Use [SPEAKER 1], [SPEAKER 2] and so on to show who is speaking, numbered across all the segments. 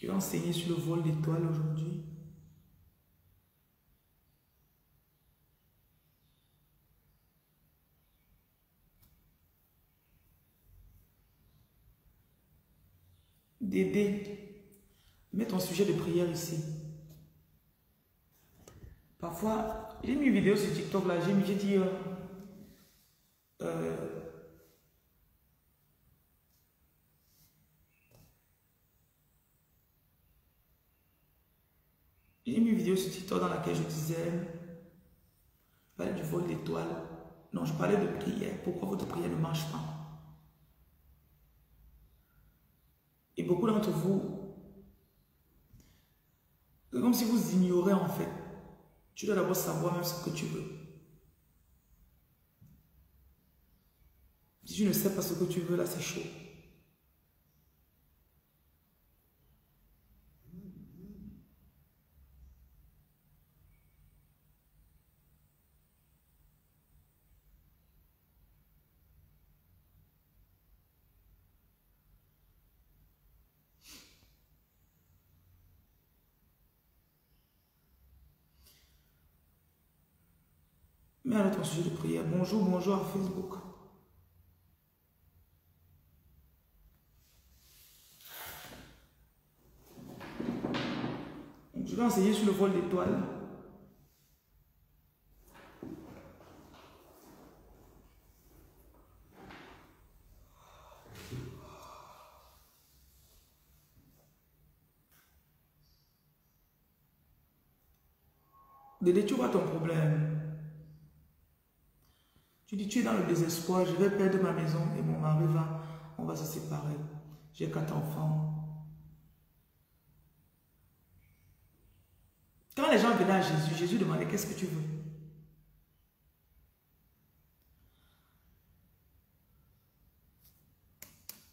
[SPEAKER 1] Je vais enseigner sur le vol d'étoiles aujourd'hui. Dédé, mets ton sujet de prière ici. Parfois, j'ai mis une vidéo sur TikTok là, j'ai dit euh, euh, J'ai mis une vidéo sur TikTok dans laquelle je disais, je parlais du vol d'étoiles. Non, je parlais de prière. Pourquoi votre prière ne marche pas? Et beaucoup d'entre vous, c'est comme si vous ignorez en fait. Tu dois d'abord savoir même ce que tu veux. Si tu ne sais pas ce que tu veux, là c'est chaud. Mets à ton sujet de prière. Bonjour, bonjour à Facebook. Je vais enseigner sur le vol d'étoiles. Dédé, tu vois ton problème. Tu dis, tu es dans le désespoir, je vais perdre ma maison et mon mari va, on va se séparer. J'ai quatre enfants. Quand les gens venaient à Jésus, Jésus demandait, qu'est-ce que tu veux?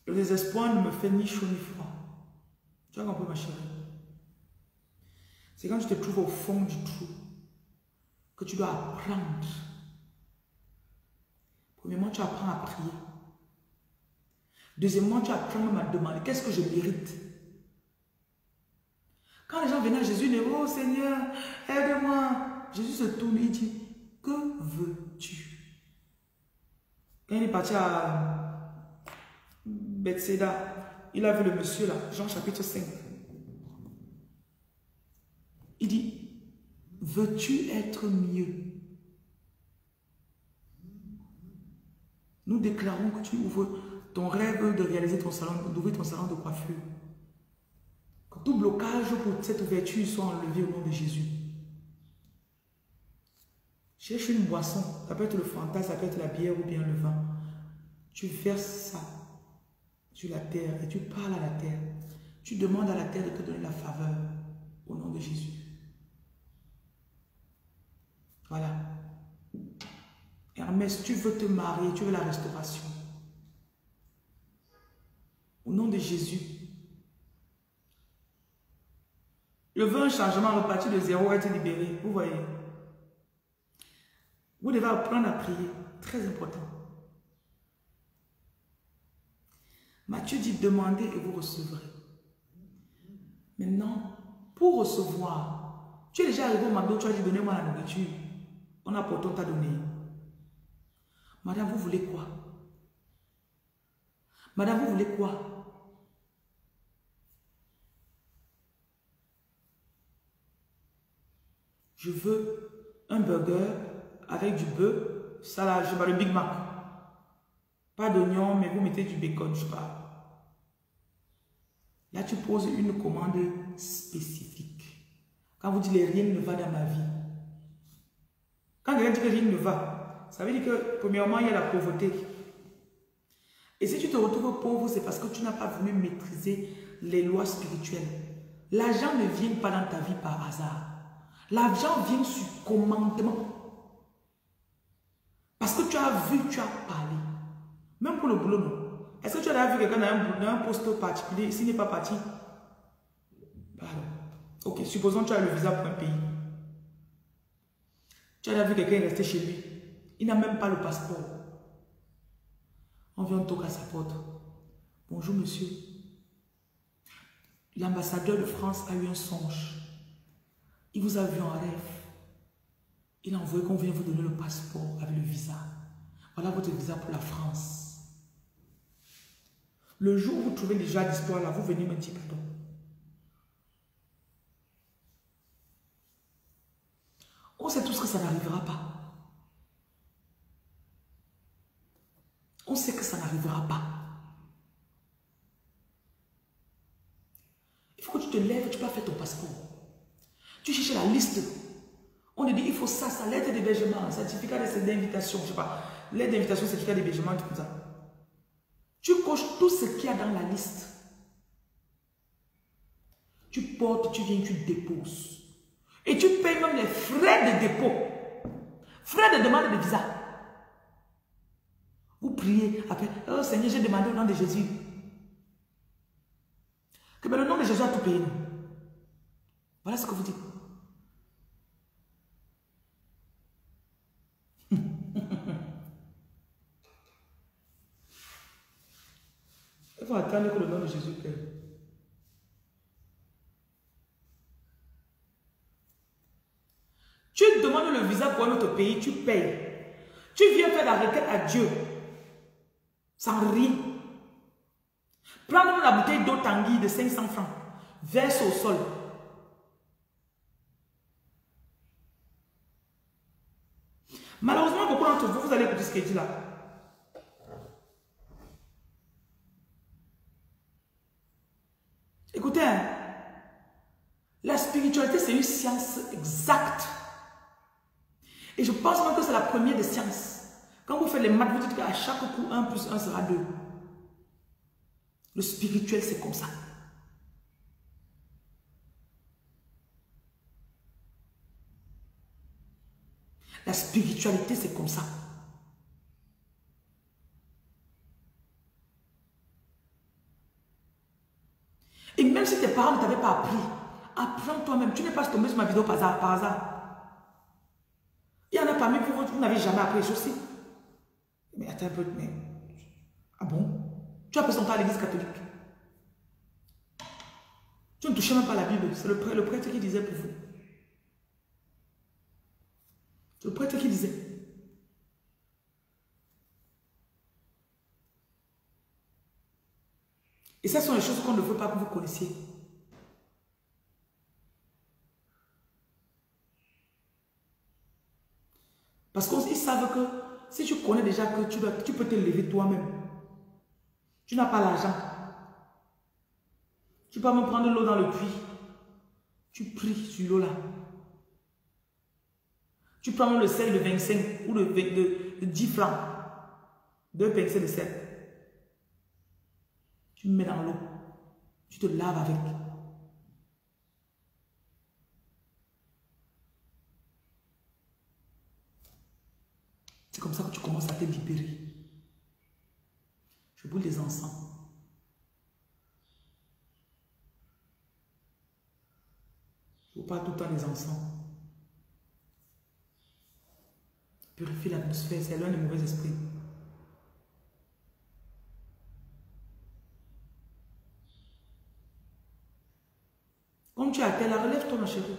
[SPEAKER 1] Le désespoir ne me fait ni chaud ni froid. Tu as compris ma chérie? C'est quand tu te trouves au fond du trou que tu dois apprendre. Premièrement, tu apprends à prier. Deuxièmement, tu apprends même à demander qu'est-ce que je mérite? Quand les gens venaient à Jésus, ils disaient, oh Seigneur, aide-moi. Jésus se tourne et dit, que veux-tu? Quand il est parti à Bethsaida, il a vu le monsieur là, Jean chapitre 5. Il dit, veux-tu être mieux? Nous déclarons que tu ouvres ton rêve de réaliser ton salon, d'ouvrir ton salon de coiffure. Que tout blocage pour cette ouverture soit enlevé au nom de Jésus. Cherche une boisson, ça peut être le fantasme, ça peut être la bière ou bien le vin. Tu verses ça sur la terre et tu parles à la terre. Tu demandes à la terre de te donner la faveur au nom de Jésus. Voilà. Hermès, tu veux te marier, tu veux la restauration. Au nom de Jésus. Je veux un changement, repartir de zéro, être libéré. Vous voyez. Vous devez apprendre à prier. Très important. Matthieu dit, demandez et vous recevrez. Maintenant, pour recevoir, tu es déjà arrivé au McDo, tu as dit, donnez-moi la nourriture. On a pourtant t'a donné. Madame, vous voulez quoi? Madame, vous voulez quoi? Je veux un burger avec du bœuf, salade, je veux le Big Mac. Pas d'oignon, mais vous mettez du bacon, je pas. Là, tu poses une commande spécifique. Quand vous dites rien ne va dans ma vie. Quand quelqu'un dit que rien ne va, ça veut dire que, premièrement, il y a la pauvreté. Et si tu te retrouves pauvre, c'est parce que tu n'as pas voulu maîtriser les lois spirituelles. L'argent ne vient pas dans ta vie par hasard. L'argent vient sur commandement. Parce que tu as vu, tu as parlé. Même pour le boulot, non. Est-ce que tu as vu quelqu'un dans un, poste particulier, s'il n'est pas parti? Ok, supposons que tu as le visa pour un pays. Tu as vu quelqu'un rester chez lui. Il n'a même pas le passeport. On vient toquer à sa porte. Bonjour monsieur. L'ambassadeur de France a eu un songe. Il vous a vu en rêve. Il a envoyé qu'on vienne vous donner le passeport avec le visa. Voilà votre visa pour la France. Le jour où vous trouvez déjà l'histoire là, vous venez me dire pardon. On sait tous que ça n'arrivera pas. On sait que ça n'arrivera pas. Il faut que tu te lèves, tu peux faire ton passeport. Tu cherches la liste. On te dit, il faut ça, ça, lettre d'hébergement, certificat d'invitation, je sais pas, lettre d'invitation, certificat d'hébergement, tout ça. Tu coches tout ce qu'il y a dans la liste. Tu portes, tu viens, tu déposes. Et tu payes même les frais de dépôt. Frais de demande de visa. Vous priez après, oh Seigneur, j'ai demandé au nom de Jésus. Que le nom de Jésus a tout payé. Voilà ce que vous dites. Il faut attendre que le nom de Jésus paye. Tu demandes le visa pour un autre pays, tu payes. Tu viens faire la requête à Dieu. Sans rien. Prends la bouteille d'eau tanguy de 500 francs. Verse au sol. Malheureusement, beaucoup d'entre vous, vous allez écouter ce qu'il dit là. Écoutez, hein. la spiritualité, c'est une science exacte. Et je pense même que c'est la première des sciences. Quand vous faites les maths, vous dites qu'à chaque coup, 1 plus 1 sera 2. Le spirituel, c'est comme ça. La spiritualité, c'est comme ça. Et même si tes parents ne t'avaient pas appris, apprends toi-même. Tu n'es pas tombé sur ma vidéo par hasard. Par hasard. Il y en a parmi vous, vous n'avez jamais appris les choses Mais attends un peu, mais... Ah bon? Tu as présenté à l'église catholique. Tu ne touchais même pas la Bible. C'est le, le prêtre qui disait pour vous. C'est le prêtre qui disait. Et ça sont les choses qu'on ne veut pas que vous connaissiez. Parce qu'ils savent que si tu connais déjà que tu, peux te lever toi-même, tu n'as pas l'argent. Tu peux même prendre l'eau dans le puits. Tu pries sur l'eau là. Tu prends le sel de 25 ou de, de 10 francs. Deux pincées de sel. Tu mets dans l'eau. Tu te laves avec. C'est comme ça que tu commences à te libérer. Je boule les encens. Je vous parle tout le temps des encens. Purifie l'atmosphère, c'est l'un des mauvais esprits. Comme tu as terre, relève-toi, ma chérie.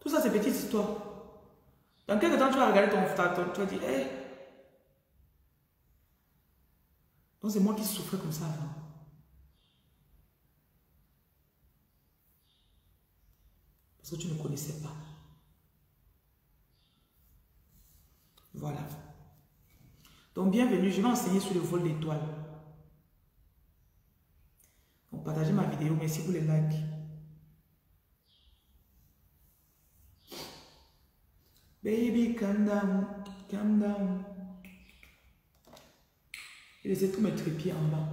[SPEAKER 1] Tout ça, c'est petite histoire. Dans quelques temps, tu vas regarder ton frère, tu vas dire, hé. Donc c'est moi qui souffrais comme ça avant. Parce que tu ne connaissais pas. Voilà. Donc bienvenue, je vais enseigner sur le vol d'étoiles. Donc partagez ma vidéo, merci pour les likes. Baby, calm down, calm down. Et laissez tous mes trépieds en bas.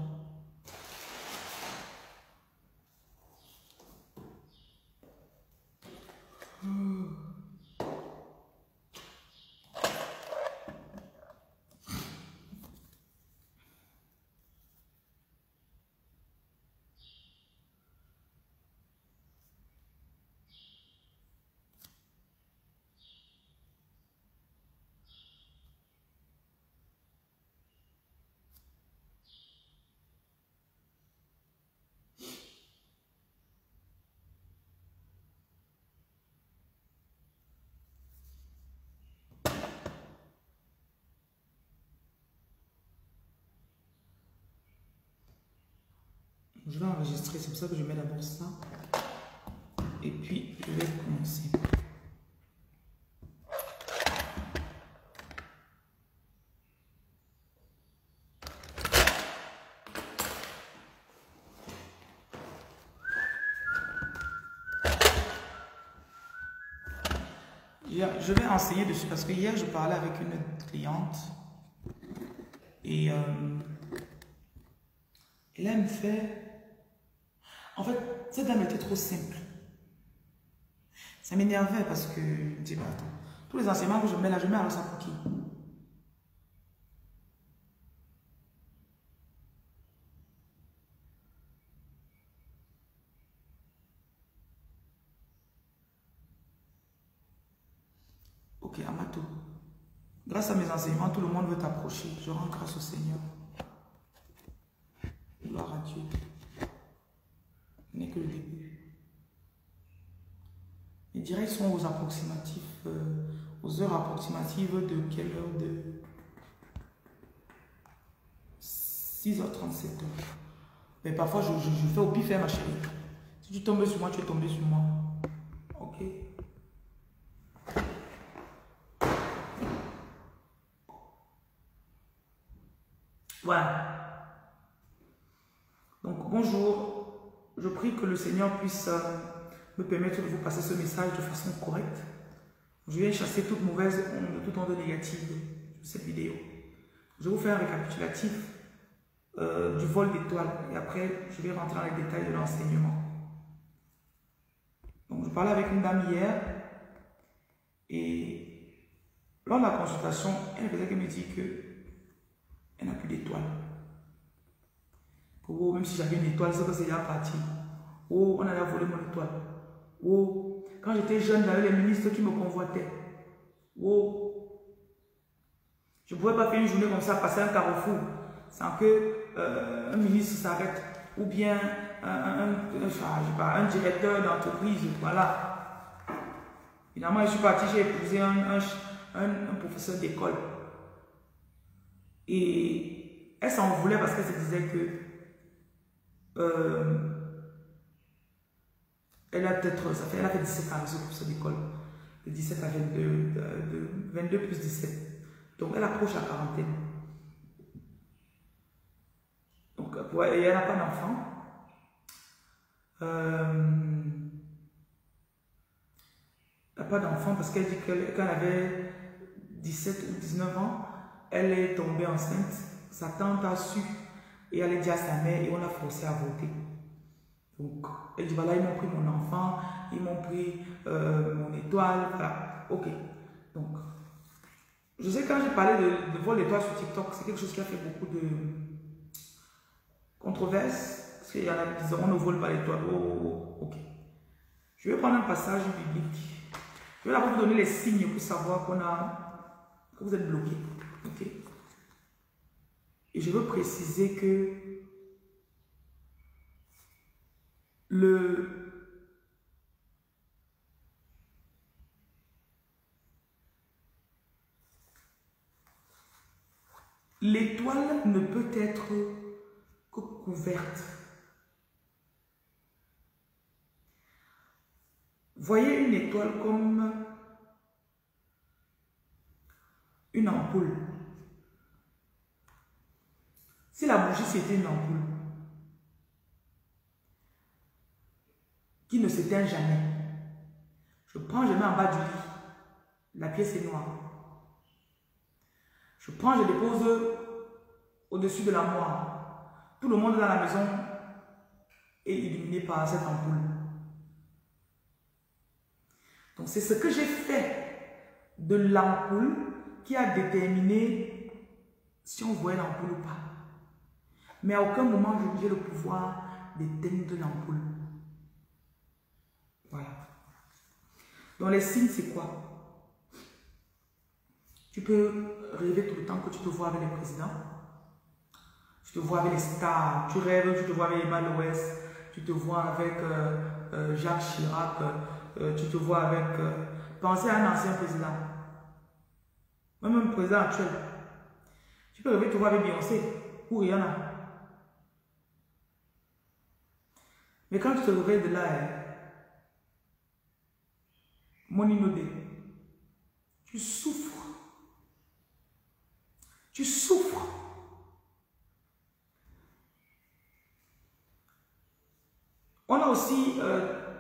[SPEAKER 1] Je vais enregistrer, c'est pour ça que je mets d'abord ça. Et puis, je vais commencer. Je vais enseigner dessus parce que hier, je parlais avec une cliente et euh, elle me fait... En fait, cette dame était trop simple. Ça m'énervait parce que, je dis, attends, tous les enseignements que je mets là, je mets à ça pour qui Ok, Amato. Grâce à mes enseignements, tout le monde veut t'approcher. Je rends grâce au Seigneur. Gloire à Dieu. N'est que le début. Les directs sont aux approximatifs, euh, aux heures approximatives de quelle heure de 6h37. Mais parfois, je, fais au pif, hein, ma chérie. Si tu tombes sur moi, tu es tombé sur moi. Ok? Voilà. Donc, bonjour. Je prie que le Seigneur puisse euh, me permettre de vous passer ce message de façon correcte. Je viens chasser toute mauvaise onde, toute onde négative de cette vidéo. Je vais vous faire un récapitulatif euh, du vol d'étoiles et après, je vais rentrer dans les détails de l'enseignement. Donc, je parlais avec une dame hier et lors de la consultation, elle me dit que elle n'a plus même si j'avais une étoile, c'est que c'est déjà parti. Oh, on allait voler mon étoile. Oh, quand j'étais jeune, j'avais les ministres qui me convoitaient. Oh, je ne pouvais pas faire une journée comme ça, passer un carrefour, sans que euh, un ministre s'arrête. Ou bien un, un, directeur d'entreprise, voilà. Finalement, je suis parti, j'ai épousé un, un professeur d'école. Et elle s'en voulait parce qu'elle se disait que euh, elle a peut-être, ça fait, elle a fait 17 ans ce professeur d'école, de 17 à 22, de, 22 plus 17. Donc elle approche la quarantaine. Donc, et elle n'a pas d'enfant. Euh, elle n'a pas d'enfant parce qu'elle dit qu'elle avait 17 ou 19 ans, elle est tombée enceinte, sa tante a su et elle a dit à sa mère et on l'a forcé à voter. Donc, elle dit voilà, ils m'ont pris mon enfant, ils m'ont pris euh, mon étoile, voilà. Ok. Donc, je sais quand j'ai parlé de, vol d'étoile sur TikTok, c'est quelque chose qui a fait beaucoup de controverses. Parce qu'il y en a qui disent on ne vole pas l'étoile. Oh, oh, oh, ok. Je vais prendre un passage biblique. Je vais vous donner les signes pour savoir qu'on a, que vous êtes bloqué. Et je veux préciser que le l'étoile ne peut être que couverte. Voyez une étoile comme une ampoule. Si la bougie c'était une ampoule qui ne s'éteint jamais, je prends, je mets en bas du lit. La pièce est noire. Je prends, je dépose au-dessus de la moire. Tout le monde dans la maison est illuminé par cette ampoule. Donc c'est ce que j'ai fait de l'ampoule qui a déterminé si on voyait l'ampoule ou pas. Mais à aucun moment, j'ai le pouvoir d'éteindre l'ampoule. Voilà. Donc les signes, c'est quoi? Tu peux rêver tout le temps que tu te vois avec les présidents. Tu te vois avec les stars. Tu rêves, tu te vois avec Emma Loès. Tu te vois avec euh, euh, Jacques Chirac. Euh, tu te vois avec... pensez à un ancien président. Même un président actuel. Tu peux rêver, tu vois avec Beyoncé ou Rihanna. Mais quand tu te réveilles de là, hein, mon inodé, tu souffres. Tu souffres. On a aussi euh,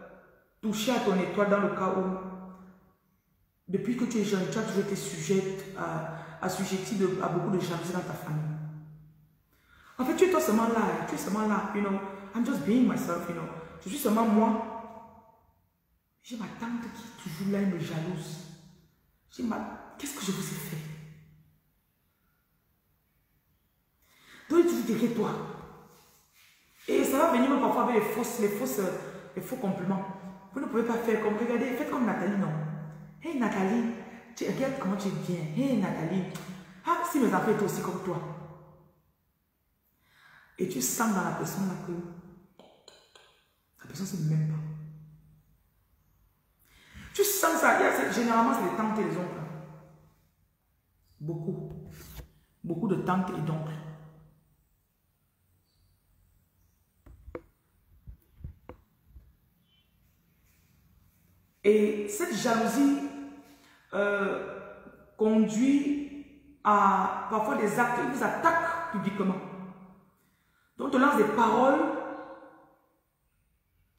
[SPEAKER 1] touché à ton étoile dans le cas où, depuis que tu es jeune, tu as toujours été sujette à, assujetti à beaucoup de jalousie dans ta famille. En fait, tu es toi seulement là, hein. tu es seulement là, you know, I'm just being myself, you know. Je suis seulement moi. J'ai ma tante qui est toujours là, elle me jalouse. J'ai ma... Qu'est-ce que je vous ai fait? Donc, il toujours derrière toi? Et ça va venir parfois avec les fausses, les fausses, les faux compliments. Vous ne pouvez pas faire comme, regardez, faites comme Nathalie, non? Hey Nathalie, tu, regarde comment tu es bien. Hey Nathalie, ah, si mes enfants étaient aussi comme toi. Et tu sens dans la personne là que personne ne se même pas. Tu sens ça, généralement c'est les tantes et les oncles. Beaucoup. Beaucoup de tantes et d'oncles. Et cette jalousie euh, conduit à parfois des actes, ils vous attaquent publiquement. Donc, on lance des paroles,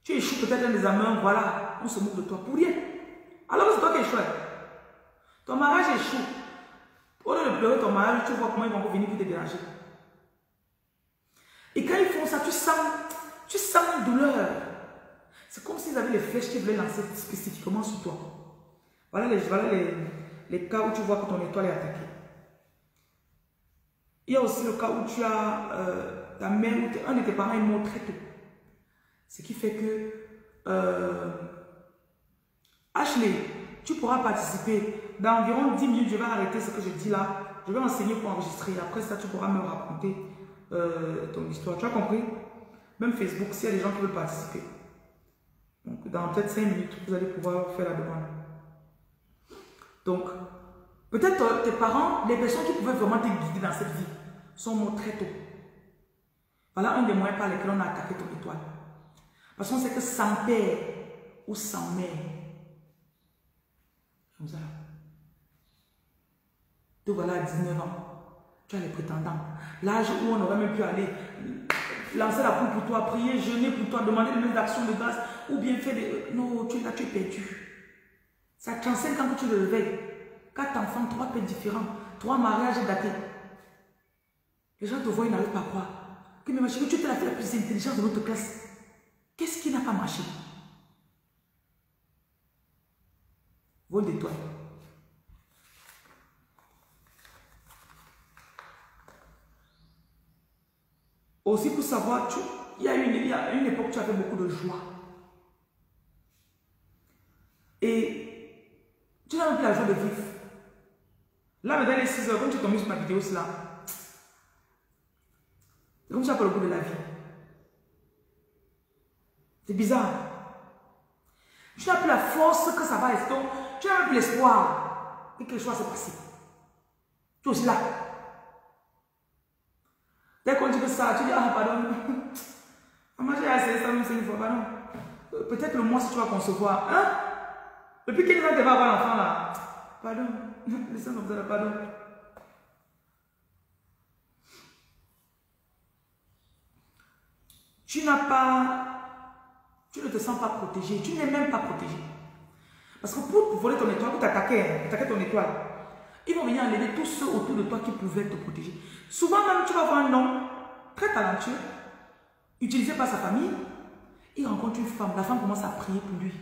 [SPEAKER 1] tu échoues peut-être des amours, voilà, on se moque de toi pour rien. Alors c'est toi qui échoues. Ton mariage échoue. Au lieu de pleurer ton mariage, tu vois comment ils vont venir pour te déranger. Et quand ils font ça, tu sens, tu sens une douleur. C'est comme s'ils avaient les flèches qu'ils voulaient lancer spécifiquement sur toi. Voilà les, voilà les, les cas où tu vois que ton étoile est attaquée. Il y a aussi le cas où tu as euh, ta mère ou un de tes parents est mort très tôt. Ce qui fait que euh, Ashley, tu pourras participer. Dans environ 10 minutes, je vais arrêter ce que je dis là. Je vais enseigner pour enregistrer. Après ça, tu pourras me raconter euh, ton histoire. Tu as compris? Même Facebook, s'il y a des gens qui veulent participer. Donc, dans peut-être 5 minutes, vous allez pouvoir faire la demande. Donc, peut-être euh, tes parents, les personnes qui pouvaient vraiment te guider dans cette vie, sont morts très tôt. Voilà un des moyens par lesquels on a attaqué ton étoile. Parce qu'on sait que sans père ou sans mère, comme ça, te voilà à 19 ans, tu as les prétendants. L'âge où on aurait même pu aller lancer la poule pour toi, prier, jeûner pour toi, demander les mêmes actions de grâce, ou bien faire des... Non, tu es là, tu es perdu. Ça 35 ans que tu le réveilles. Quatre enfants, trois pères différents, trois mariages datés. Les gens te voient, ils n'arrivent pas à croire. Que tu étais la fille la plus intelligente de notre classe. Qu'est-ce qui n'a pas marché? Vol d'étoiles. Aussi pour savoir, tu, il, y a une, il y a une époque où tu avais beaucoup de joie. Et tu n'as même plus la joie de vivre. Là, maintenant, les 6 heures, quand tu tombes sur ma vidéo. C'est comme tu n'as pas le goût de la vie. C'est bizarre. Tu n'as plus la force que ça va rester. Tu n'as plus l'espoir que quelque chose se passer. Tu es aussi là. Dès qu'on dit que ça, tu dis, ah, pardon. Maman, j'ai essayé ça même une fois, pardon. Euh, peut-être le mois si tu vas concevoir. Hein? Depuis quel temps tu vas avoir l'enfant là? Pardon. Laissez-moi comme ça, pardon. Tu n'as pas. Tu ne te sens pas protégé. Tu n'es même pas protégé. Parce que pour voler ton étoile, pour t'attaquer, hein, attaquer ton étoile, ils vont venir enlever tous ceux autour de toi qui pouvaient te protéger. Souvent même, tu vas voir un homme très talentueux, utilisé par sa famille. Il rencontre une femme. La femme commence à prier pour lui.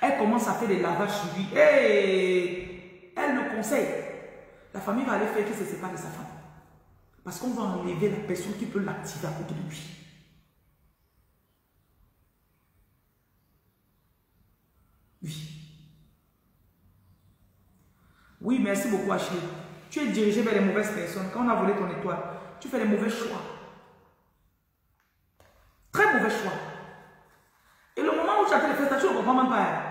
[SPEAKER 1] Elle commence à faire des lavages sur lui. Et elle le conseille. La famille va aller faire qu'il se sépare de sa femme. Parce qu'on va enlever la personne qui peut l'activer à côté de lui. Oui. Oui, merci beaucoup Ashley. Tu es dirigé vers les mauvaises personnes. Quand on a volé ton étoile, tu fais les mauvais choix. Très mauvais choix. Et le moment où tu as fait les tu ne comprends même pas.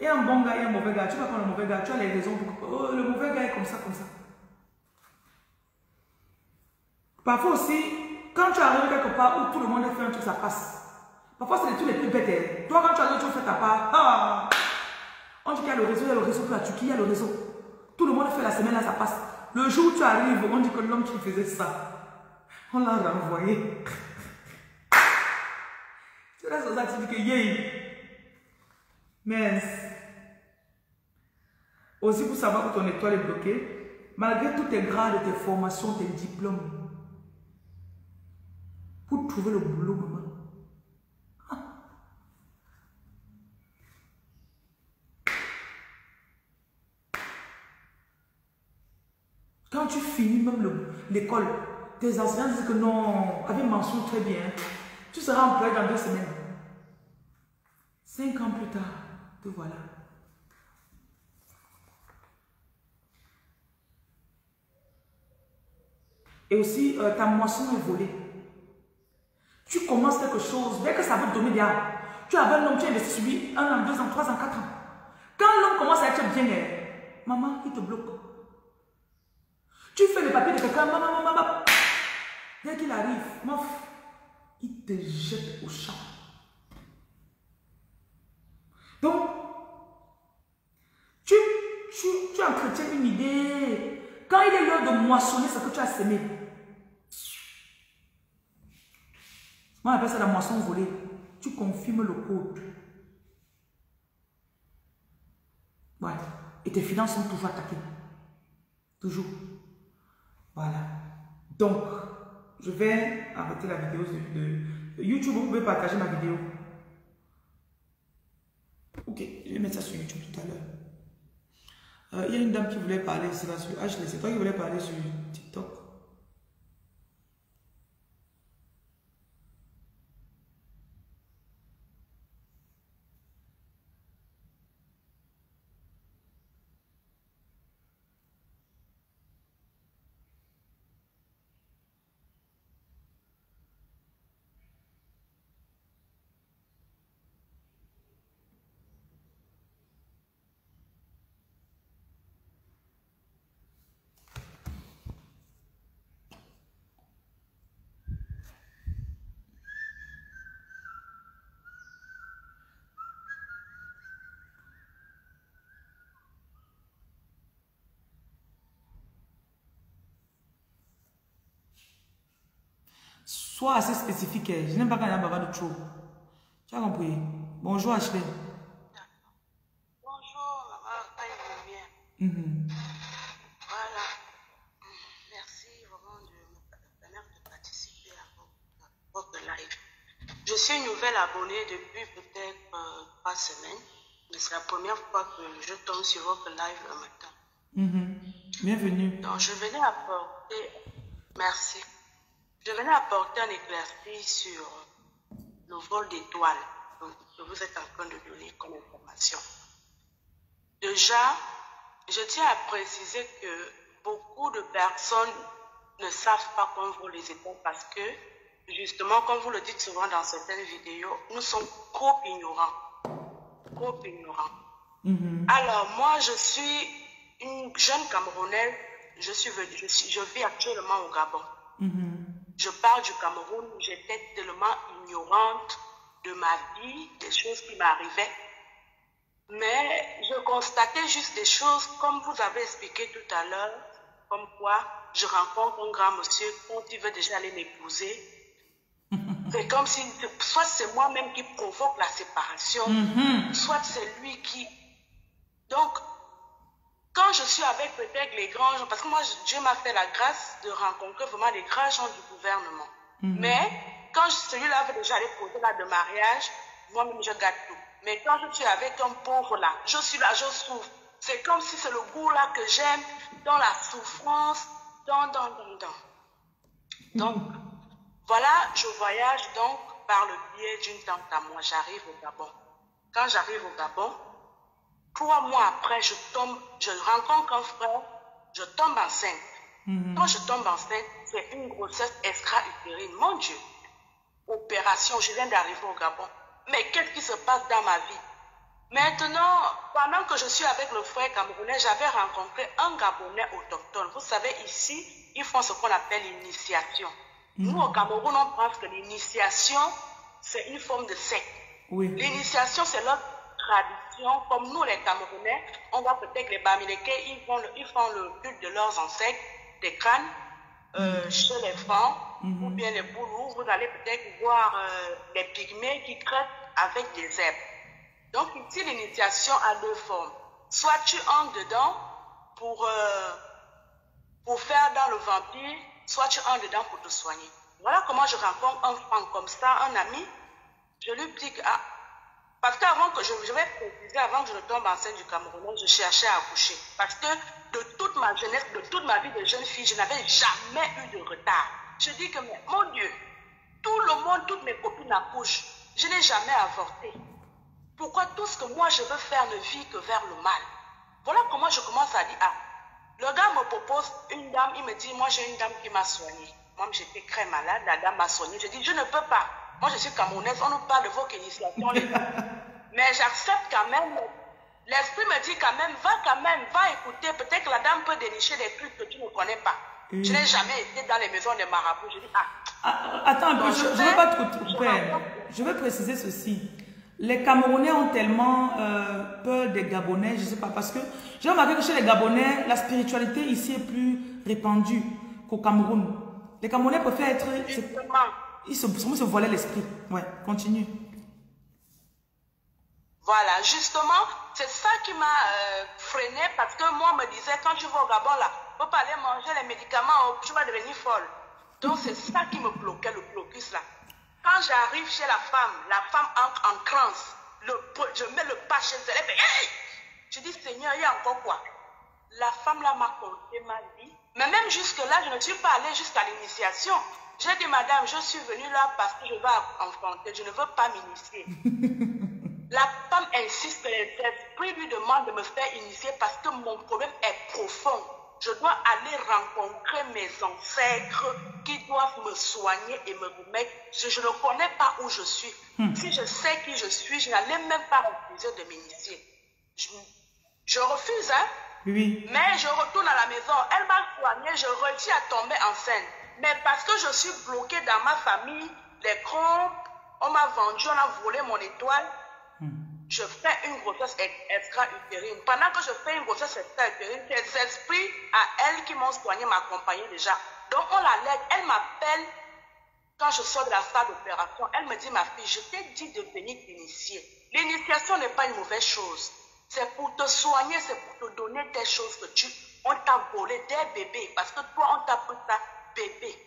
[SPEAKER 1] Y a un bon gars, a un mauvais gars. Tu vas prendre le mauvais gars, tu as les raisons pour... Oh, le mauvais gars est comme ça, comme ça. Parfois aussi, quand tu arrives quelque part où tout le monde fait un truc, ça passe. Parfois, c'est les trucs les plus bêtes. hein. Toi, quand tu arrives, tu fais ta part. On dit qu'il y a le réseau, il y a le réseau pour la Turquie, il y a le réseau. Tout le monde fait la semaine, là, ça passe. Le jour où tu arrives, on dit que l'homme qui faisait ça, on l'a renvoyé. Tu restes aux que yay. Mince. Aussi pour savoir que ton étoile est bloquée, malgré tous tes grades, tes formations, tes diplômes, pour trouver le boulot, maman. Ah. Quand tu finis même le- l'école, tes enseignants disent que non, avec mention très bien, tu seras employé dans deux semaines. Cinq ans plus tard, te voilà. Et aussi, euh, ta moisson est volée. Tu commences quelque chose, dès que ça veut donner tu avais un homme, tu investis sur lui un an, deux ans, trois ans, quatre ans. Quand l'homme commence à être bien, maman, il te bloque. Tu fais les papiers de quelqu'un, maman, maman, maman. Dès qu'il arrive, mof, il te jette au champ. Donc, tu, tu, tu entretiens une idée. Quand il est l'heure de moissonner ce que tu as semé, moi j'appelle ça la moisson volée. Tu confirmes le code. Voilà. Et tes finances sont toujours attaquées. Toujours. Voilà. Donc, je vais arrêter la vidéo de, YouTube. Vous pouvez partager ma vidéo. Ok, je vais mettre ça sur YouTube tout à l'heure. Euh, Il y a une dame qui voulait parler, c'est là sur Ashley, c'est toi qui voulais parler sur TikTok. Sois assez spécifique. Je n'aime pas quand il y a un baba de trop. Tu as compris? Bonjour Ashley.
[SPEAKER 2] Bonjour, maman, quand il revient.
[SPEAKER 1] Mhm.
[SPEAKER 2] Voilà. Merci vraiment de me permettre de participer à votre, live. Je suis une nouvelle abonnée depuis peut-être euh, trois semaines. Mais c'est la première fois que je tombe sur votre live le matin.
[SPEAKER 1] Mhm. Bienvenue.
[SPEAKER 2] Donc, je venais apporter. Merci. Je venais apporter un éclairci sur le vol d'étoiles que vous êtes en train de donner comme information. Déjà, je tiens à préciser que beaucoup de personnes ne savent pas qu'on vole les étoiles parce que, justement, comme vous le dites souvent dans certaines vidéos, nous sommes trop ignorants. Trop ignorants.
[SPEAKER 1] Mhm.
[SPEAKER 2] Alors, moi, je suis une jeune Camerounaise. Je, suis, venue- je, suis, je vis actuellement au Gabon.
[SPEAKER 1] Mhm.
[SPEAKER 2] Je pars du Cameroun où j'étais tellement ignorante de ma vie, des choses qui m'arrivaient. Mais je constatais juste des choses, comme vous avez expliqué tout à l'heure, comme quoi je rencontre un grand monsieur quand il veut déjà aller m'épouser. C'est comme si, soit c'est moi-même qui provoque la séparation,
[SPEAKER 1] Mhm.
[SPEAKER 2] soit c'est lui qui. Donc, quand je suis avec peut-être les grands gens, parce que moi, Dieu m'a fait la grâce de rencontrer vraiment les grands gens du gouvernement. Mais quand celui-là veut déjà aller poser là de mariage, moi-même, je gâte tout. Mais quand je suis avec un pauvre là, je suis là, je souffre. C'est comme si c'est le goût là que j'aime, dans la souffrance, dans, dans, dans, dans. Donc, voilà, je voyage donc par le biais d'une tante à moi. J'arrive au Gabon. Quand j'arrive au Gabon, trois mois après, je tombe, je rencontre un frère, je tombe enceinte. Quand je tombe enceinte, c'est une grossesse extra-utérine. Mon Dieu, opération, je viens d'arriver au Gabon. Mais qu'est-ce qui se passe dans ma vie? Maintenant, pendant que je suis avec le frère camerounais, j'avais rencontré un Gabonais autochtone. Vous savez, ici, ils font ce qu'on appelle l'initiation. Nous, au Cameroun, on pense que l'initiation, c'est une forme de secte.
[SPEAKER 1] Oui.
[SPEAKER 2] L'initiation, c'est leur tradition. Comme nous, les Camerounais, on voit peut-être les Bamileke, ils font le, ils font le culte de leurs ancêtres, des crânes, euh, chez les femmes, ou bien les boulous. Vous allez peut-être voir euh, les pygmées qui crêtent avec des herbes. Donc ici, l'initiation a deux formes. Soit tu entres dedans pour, euh, pour faire dans le vampire, soit tu entres dedans pour te soigner. Voilà comment je rencontre un franc comme ça, un ami. Je lui dis que, ah, parce qu'avant que je, je vais préciser, avant que je ne tombe enceinte du Cameroun, je cherchais à accoucher. Parce que de toute ma jeunesse, de toute ma vie de jeune fille, je n'avais jamais eu de retard. Je dis que, mon Dieu, tout le monde, toutes mes copines accouchent. Je n'ai jamais avorté. Pourquoi tout ce que moi je veux faire ne vit que vers le mal? Voilà comment je commence à dire, ah, le gars me propose une dame, il me dit, moi j'ai une dame qui m'a soignée. Moi j'étais très malade, la dame m'a soignée. Je dis, je ne peux pas. Moi je suis camerounaise, on nous parle de vos initiations. Mais j'accepte quand même. L'esprit me dit quand même, va quand même, va écouter. Peut-être que la dame peut dénicher des trucs que tu ne connais pas. Je n'ai jamais été dans les maisons des marabouts. Je dis, ah,
[SPEAKER 1] Ah, Attends peu,
[SPEAKER 2] Donc,
[SPEAKER 1] je ne veux pas te couper.
[SPEAKER 2] je
[SPEAKER 1] veux préciser ceci. Les Camerounais ont tellement euh, peur des Gabonais, je ne sais pas, parce que j'ai remarqué que chez les Gabonais, la spiritualité ici est plus répandue qu'au Cameroun. Les Camerounais préfèrent être...
[SPEAKER 2] justement.
[SPEAKER 1] Ils se, se voiler l'esprit. Ouais, continue.
[SPEAKER 2] Voilà, justement, c'est ça qui m'a euh, freiné parce que moi, on me disait, quand tu vas au Gabon, là, faut pas aller manger les médicaments, oh, tu vas devenir folle. Donc, c'est ça qui me bloquait, le blocus, là. Quand j'arrive chez la femme, la femme entre en transe, le, je mets le pas chez elle, fait, hey! Je dis, Seigneur, il y a encore quoi? La femme, là, m'a conté ma vie. Mais même jusque-là, je ne suis pas allée jusqu'à l'initiation. J'ai dit, madame, je suis venue là parce que je vais enfanter, je ne veux pas m'initier. La femme insiste les esprits lui demandent de me faire initier parce que mon problème est profond. Je dois aller rencontrer mes ancêtres qui doivent me soigner et me remettre. Je, je ne connais pas où je suis. Si je sais qui je suis, je n'allais même pas refuser de m'initier. Je, je refuse, hein.
[SPEAKER 1] Oui.
[SPEAKER 2] Mais je retourne à la maison. Elle m'a soignée, je réussis à tomber enceinte. Mais parce que je suis bloquée dans ma famille, les crampes, on m'a vendu, on a volé mon étoile. Je fais une grossesse ex- extra-utérine. Pendant que je fais une grossesse extra-utérine, ces esprits à elle qui m'ont soigné m'accompagnaient déjà. Donc on la laide. Elle m'appelle quand je sors de la salle d'opération. Elle me dit, ma fille, je t'ai dit de venir t'initier. L'initiation n'est pas une mauvaise chose. C'est pour te soigner, c'est pour te donner des choses que tu... On t'a volé des bébés. Parce que toi, on t'a pris ta bébé.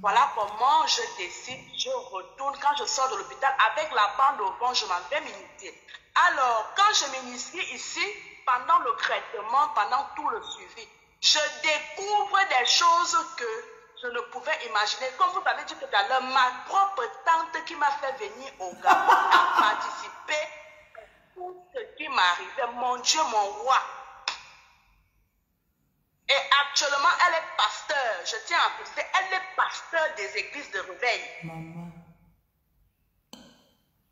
[SPEAKER 2] Voilà comment je décide, je retourne quand je sors de l'hôpital avec la bande au vent, je m'en vais m'initier. Alors, quand je m'initie ici, pendant le traitement, pendant tout le suivi, je découvre des choses que je ne pouvais imaginer. Comme vous avez dit tout à l'heure, ma propre tante qui m'a fait venir au Gabon a participé à tout ce qui m'arrivait. Mon Dieu, mon roi, et actuellement, elle est pasteur. Je tiens à préciser, elle est pasteur des églises de réveil.
[SPEAKER 1] Maman.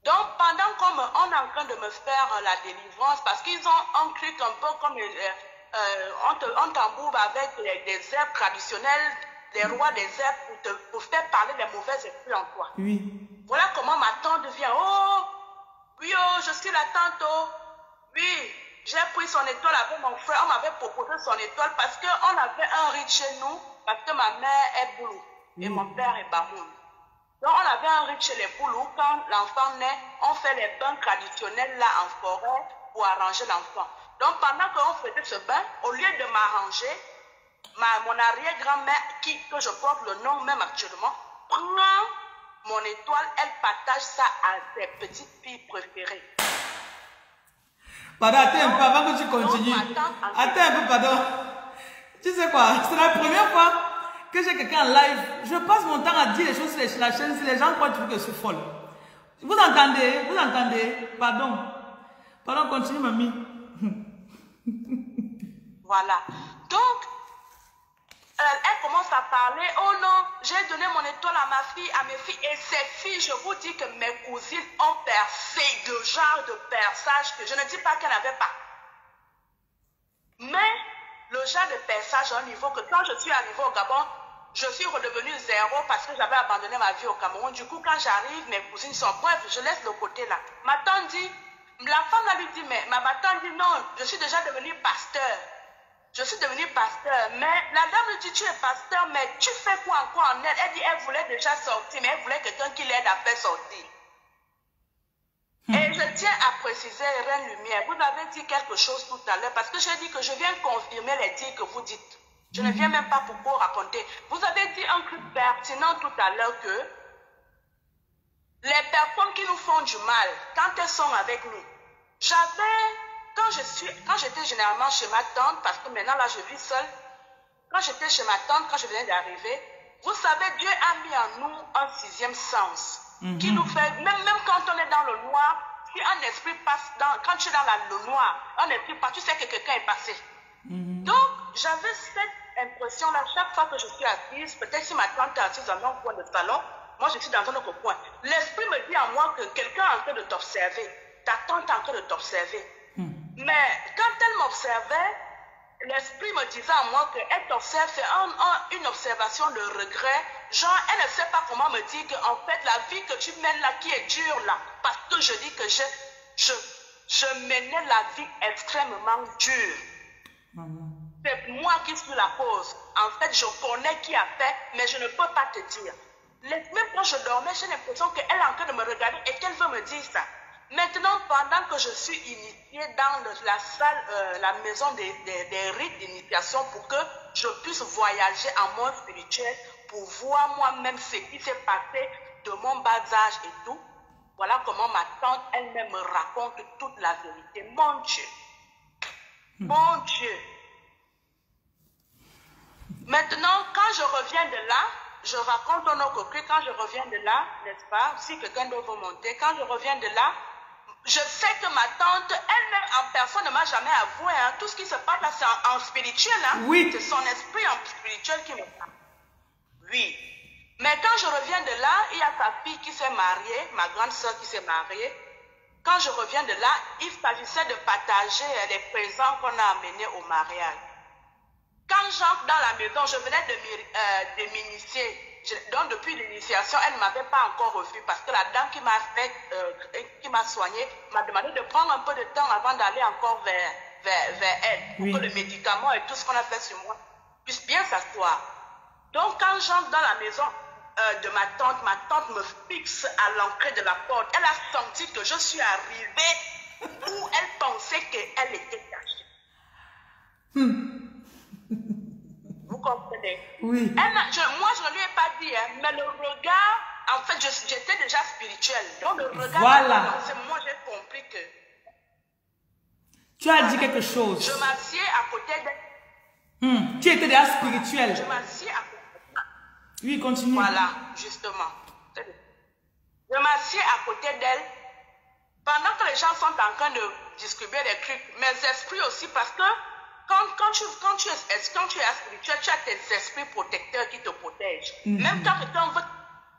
[SPEAKER 2] Donc, pendant qu'on on est en train de me faire euh, la délivrance, parce qu'ils ont un truc un peu comme euh, euh, on te- on t'embourbe avec les- des herbes traditionnelles, des rois des herbes pour, te, pour faire parler les mauvais esprits en toi.
[SPEAKER 1] Oui.
[SPEAKER 2] Voilà comment ma tante vient. Oh, oui, oh, je suis la tante. Oh. Oui, j'ai pris son étoile avec mon frère. On m'avait proposé son étoile parce qu'on avait un rite chez nous, parce que ma mère est boulou et mon père est bamoun. Donc, on avait un rite chez les boulous. Quand l'enfant naît, on fait les bains traditionnels là en forêt pour arranger l'enfant. Donc, pendant qu'on faisait ce bain, au lieu de m'arranger, ma, mon arrière-grand-mère, qui, que je porte le nom même actuellement, prend mon étoile, elle partage ça à ses petites filles préférées.
[SPEAKER 1] Pardon, attends un peu avant que tu continues.
[SPEAKER 2] Attends,
[SPEAKER 1] un peu, pardon. Tu sais quoi, c'est la première fois que j'ai quelqu'un en live. Je passe mon temps à dire les choses sur la chaîne si les gens croient que je suis folle. Vous entendez Vous entendez Pardon. Pardon, continue, mamie.
[SPEAKER 2] Voilà. Donc, elle commence à parler. Oh non, j'ai donné mon étoile à ma fille, à mes filles. Et ces filles, je vous dis que mes cousines ont percé le genre de perçage que je ne dis pas qu'elles n'avaient pas. Mais le genre de perçage à un niveau que quand je suis arrivée au Gabon, je suis redevenue zéro parce que j'avais abandonné ma vie au Cameroun. Du coup, quand j'arrive, mes cousines sont bref, je laisse le côté là. Ma tante dit, la femme là dit, mais ma, ma tante dit non, je suis déjà devenue pasteur. Je suis devenue pasteur. Mais la dame lui dit, tu es pasteur, mais tu fais quoi encore en elle? Elle dit, elle voulait déjà sortir, mais elle voulait quelqu'un qui l'aide à faire sortir. Et je tiens à préciser, Reine Lumière, vous avez dit quelque chose tout à l'heure, parce que j'ai dit que je viens confirmer les dires que vous dites. Je ne viens même pas pour vous raconter. Vous avez dit un truc pertinent tout à l'heure que les personnes qui nous font du mal, quand elles sont avec nous, j'avais, quand je suis, quand j'étais généralement chez ma tante, parce que maintenant là je vis seule, quand j'étais chez ma tante, quand je venais d'arriver, vous savez, Dieu a mis en nous un sixième sens qui nous fait, même, même quand on est dans le noir, si un esprit passe dans, quand tu es dans la, le noir, un esprit passe, tu sais que quelqu'un est passé. Donc, j'avais cette impression-là, chaque fois que je suis assise, peut-être si ma tante est assise dans un coin de salon, moi je suis dans un autre coin. L'esprit me dit à moi que quelqu'un est en train de t'observer. Ta tante est en train de t'observer. Mais quand elle m'observait, l'esprit me disait à moi qu'elle t'observe, c'est un, un, une observation de regret. Genre, elle ne sait pas comment me dire qu'en fait, la vie que tu mènes là, qui est dure là, parce que je dis que je, je, je menais la vie extrêmement dure. C'est moi qui suis la cause. En fait, je connais qui a fait, mais je ne peux pas te dire. Même quand je dormais, j'ai l'impression qu'elle est en train de me regarder et qu'elle veut me dire ça. Maintenant, pendant que je suis initiée dans le, la salle, euh, la maison des, des, des rites d'initiation pour que je puisse voyager en monde spirituel, pour voir moi-même ce qui s'est passé de mon bas âge et tout, voilà comment ma tante elle-même me raconte toute la vérité. Mon Dieu, mon Dieu. Maintenant, quand je reviens de là, je raconte au autre que quand je reviens de là, n'est-ce pas, si quelqu'un doit monter, quand je reviens de là, je sais que ma tante, elle-même en personne ne m'a jamais avoué. Hein. Tout ce qui se passe là, c'est en, en, spirituel. Hein.
[SPEAKER 1] Oui.
[SPEAKER 2] C'est son esprit en spirituel qui me parle. Oui. Mais quand je reviens de là, il y a sa fille qui s'est mariée, ma grande soeur qui s'est mariée. Quand je reviens de là, il s'agissait de partager les présents qu'on a amenés au mariage. Quand j'entre dans la maison, je venais de m'initier. Donc depuis l'initiation, elle ne m'avait pas encore revu parce que la dame qui m'a fait, euh, qui m'a soigné, m'a demandé de prendre un peu de temps avant d'aller encore vers, vers, vers elle.
[SPEAKER 1] Oui.
[SPEAKER 2] Pour que le médicament et tout ce qu'on a fait sur moi puisse bien s'asseoir. Donc quand j'entre dans la maison euh, de ma tante, ma tante me fixe à l'entrée de la porte. Elle a senti que je suis arrivée où elle pensait qu'elle était cachée.
[SPEAKER 1] Hmm. Oui.
[SPEAKER 2] Elle, je, moi, je ne lui ai pas dit, hein, mais le regard, en fait, j'étais déjà spirituel. Donc, le regard,
[SPEAKER 1] Voilà.
[SPEAKER 2] c'est moi, j'ai compris que.
[SPEAKER 1] Tu as dit quelque chose.
[SPEAKER 2] Je m'assieds à côté d'elle.
[SPEAKER 1] Hmm. Tu étais déjà spirituel.
[SPEAKER 2] Je m'assieds à côté
[SPEAKER 1] Oui, continue.
[SPEAKER 2] Voilà, justement. Je m'assieds à côté d'elle. Pendant que les gens sont en train de distribuer des trucs, mes esprits aussi, parce que quand, quand, tu, quand, tu es, quand tu es spirituel, tu as tes esprits protecteurs qui te protègent.
[SPEAKER 1] Mhm.
[SPEAKER 2] Même quand quelqu'un veut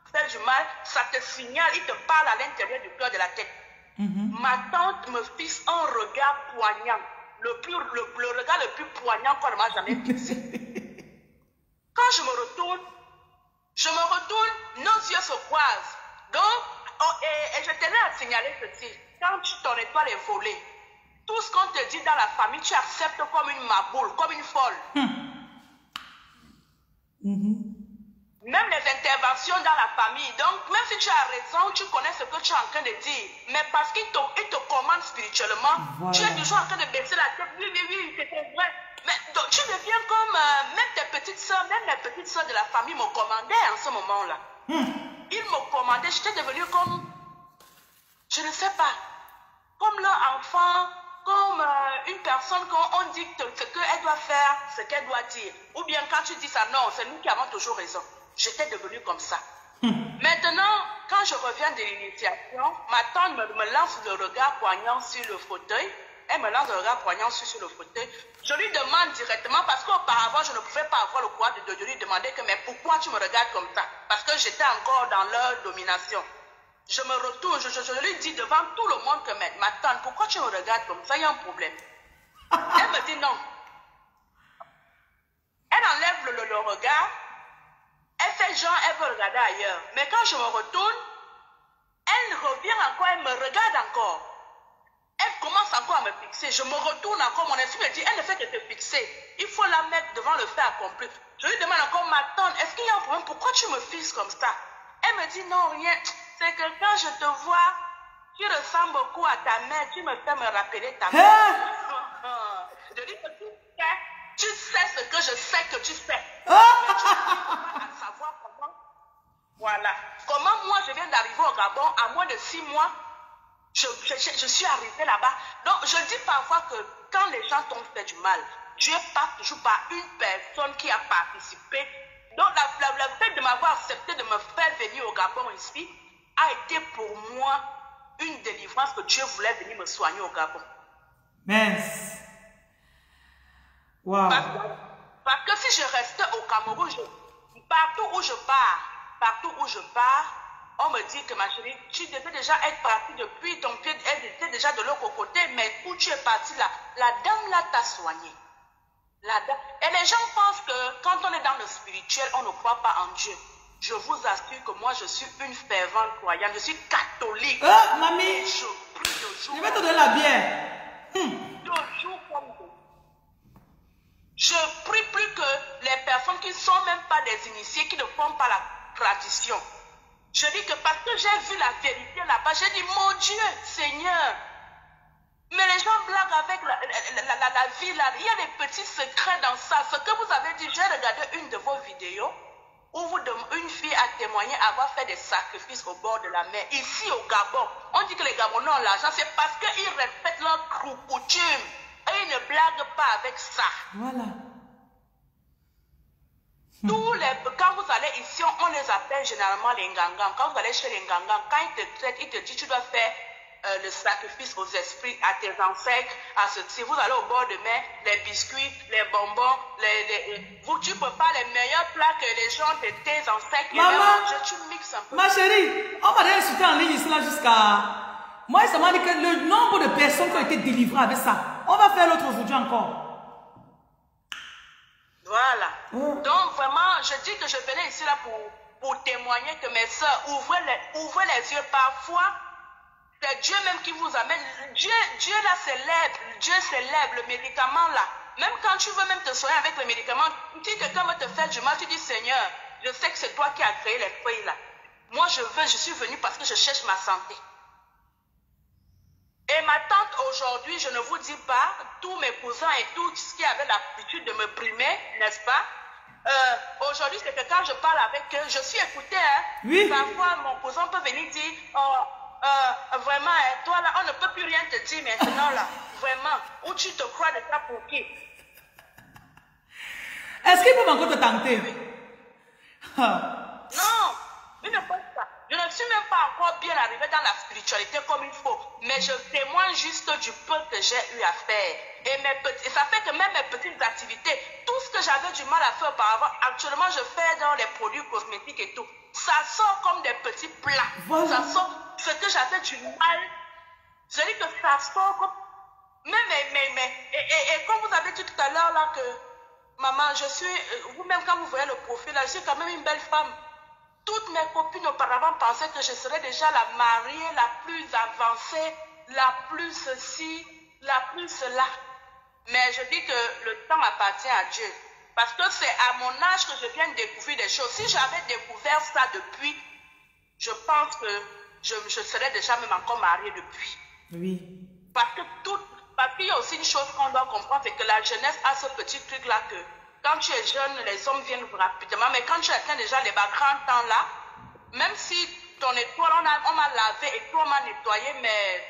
[SPEAKER 2] te faire du mal, ça te signale, il te parle à l'intérieur du cœur de la tête.
[SPEAKER 1] Mhm.
[SPEAKER 2] Ma tante me fixe un regard poignant, le, plus, le, le regard le plus poignant qu'on ne m'a jamais fixé. Quand je me retourne, je me retourne, nos yeux se croisent. Donc, oh, et, et je tenais à signaler ceci. Quand tu, ton étoile est volée, tout ce qu'on te dit dans la famille, tu acceptes comme une maboule, comme une folle.
[SPEAKER 1] Mhm.
[SPEAKER 2] Même les interventions dans la famille. Donc, même si tu as raison, tu connais ce que tu es en train de dire. Mais parce qu'il te, te commande spirituellement,
[SPEAKER 1] Voilà.
[SPEAKER 2] tu es toujours en train de baisser la tête. Oui, oui, oui, c'était vrai. Mais donc, tu deviens comme euh, même tes petites soeurs, même les petites soeurs de la famille me commandaient en ce moment-là. Ils me commandaient, j'étais devenue comme, je ne sais pas, comme leur enfant, comme euh, une personne quand on dit que- ce qu'elle doit faire, ce qu'elle doit dire. Ou bien quand tu dis ça, non, c'est nous qui avons toujours raison. J'étais devenue comme ça. Maintenant, quand je reviens de l'initiation, ma tante me, me lance le regard poignant sur le fauteuil. Elle me lance le regard poignant sur, sur le fauteuil. Je lui demande directement, parce qu'auparavant, je ne pouvais pas avoir le courage de, de lui demander que, mais pourquoi tu me regardes comme ça? Parce que j'étais encore dans leur domination. Je me retourne, je, je- je lui dis devant tout le monde que, ma tante, pourquoi tu me regardes comme ça? Il y a un problème. Elle me dit non. Elle enlève le, le- le regard. genre, elle peut regarder ailleurs. Mais quand je me retourne, elle revient encore, elle me regarde encore. Elle commence encore à me fixer. Je me retourne encore. Mon esprit me dit, elle ne fait que te fixer. Il faut la mettre devant le fait accompli. Je lui demande encore, ma tante, est-ce qu'il y a un problème? Pourquoi tu me fixes comme ça? Elle me dit, non, rien. C'est que quand je te vois, tu ressembles beaucoup à ta mère. Tu me fais me rappeler ta mère. je dis que tu sais, tu sais ce que je sais que tu sais. Mais tu à savoir comment. Voilà. Comment moi, je viens d'arriver au Gabon à moins de six mois je, je, je- suis arrivée là-bas. Donc, je dis parfois que quand les gens t'ont fait du mal, Dieu passe toujours par une personne qui a participé. Donc, la, la- le fait de m'avoir accepté de me faire venir au Gabon ici a été pour moi une délivrance que Dieu voulait venir me soigner au Gabon.
[SPEAKER 1] Mince. Wow.
[SPEAKER 2] Parce que, parce que si je restais au Cameroun, je- partout où je pars, partout où je pars, on me dit que ma chérie, tu devais déjà être partie depuis, ton pied elle était déjà de l'autre côté, mais où tu es partie là, la dame là t'a soigné. La dame. Et les gens pensent que quand on est dans le spirituel, on ne croit pas en Dieu. Je vous assure que moi, je suis une fervente croyante, je suis catholique.
[SPEAKER 1] Mamie,
[SPEAKER 2] Je prie de jour
[SPEAKER 1] je vais te donner la bière. Hmm.
[SPEAKER 2] de jour comme de Je prie plus que les personnes qui ne sont même pas des initiés, qui ne font pas la tradition. Je dis que parce que j'ai vu la vérité là-bas, j'ai dit, mon Dieu, Seigneur. Mais les gens blaguent avec la, la- la- la- la vie là. Il y a des petits secrets dans ça. Ce que vous avez dit, j'ai regardé une de vos vidéos où vous une fille a témoigné avoir fait des sacrifices au bord de la mer. Ici au Gabon, on dit que les Gabonais ont l'argent, c'est parce qu'ils respectent leurs cou- coutumes. Et ils ne blaguent pas avec ça.
[SPEAKER 1] Voilà.
[SPEAKER 2] Tous les, quand vous allez ici, on, les appelle généralement les ngangans. Quand vous allez chez les ngangans, quand ils te traitent, ils te disent tu dois faire euh, le sacrifice aux esprits, à tes ancêtres, à ceci. Vous allez au bord de mer, les biscuits, les bonbons, les, les- les- vous, tu prépares les meilleurs plats que les gens de tes ancêtres
[SPEAKER 1] Maman.
[SPEAKER 2] manger. Tu mixes un peu.
[SPEAKER 1] Ma chérie, on m'a insulté en ligne ici là jusqu'à... Moi, ça m'a dit que le nombre de personnes qui ont été délivrées avec ça, on va faire l'autre aujourd'hui encore.
[SPEAKER 2] Voilà.
[SPEAKER 1] Mm.
[SPEAKER 2] Donc vraiment, je dis que je venais ici là pour, pour témoigner que mes soeurs, ouvrez les, ouvrez les yeux. Parfois, c'est Dieu même qui vous amène. Dieu, Dieu là célèbre, Dieu célèbre le médicament là. Même quand tu veux même te soigner avec le médicament, si quelqu'un veut te faire du mal, tu dis Seigneur, je sais que c'est toi qui as créé les feuilles là. Moi je veux, je suis venu parce que je cherche ma santé. Et ma tante aujourd'hui, je ne vous dis pas, tous mes cousins et tout ce qui avait l'habitude de me brimer, n'est-ce pas? Euh, Aujourd'hui, c'est que quand je parle avec eux, je suis écoutée. Hein?
[SPEAKER 1] Oui.
[SPEAKER 2] Parfois, mon cousin peut venir dire, oh, euh, vraiment, hein, toi là, on ne peut plus rien te dire maintenant là. Vraiment. Où tu te crois de ça pour qui?
[SPEAKER 1] Est-ce qu'il peut encore te tenter? Ah.
[SPEAKER 2] Non, il ne faut pas. Je ne suis même pas encore bien arrivé dans la spiritualité comme il faut, mais je témoigne juste du peu que j'ai eu à faire. Et, mes petits, et ça fait que même mes petites activités, tout ce que j'avais du mal à faire auparavant, actuellement je fais dans les produits cosmétiques et tout. Ça sort comme des petits plats.
[SPEAKER 1] Voilà.
[SPEAKER 2] Ça sort ce que j'avais du mal. Je dis que ça. Mais, mais, mais, mais, et, et, et comme vous avez dit tout à l'heure là que, maman, je suis, euh, vous-même quand vous voyez le profil là, je suis quand même une belle femme. Toutes mes copines auparavant pensaient que je serais déjà la mariée la plus avancée, la plus ceci, la plus cela. Mais je dis que le temps appartient à Dieu. Parce que c'est à mon âge que je viens de découvrir des choses. Si j'avais découvert ça depuis, je pense que je, je serais déjà même encore mariée depuis.
[SPEAKER 1] Oui.
[SPEAKER 2] Parce que tout, parce qu'il y a aussi une chose qu'on doit comprendre, c'est que la jeunesse a ce petit truc-là que quand tu es jeune, les hommes viennent rapidement, mais quand tu atteins déjà les grands temps là, même si ton étoile, on m'a lavé et toi on m'a nettoyé, mais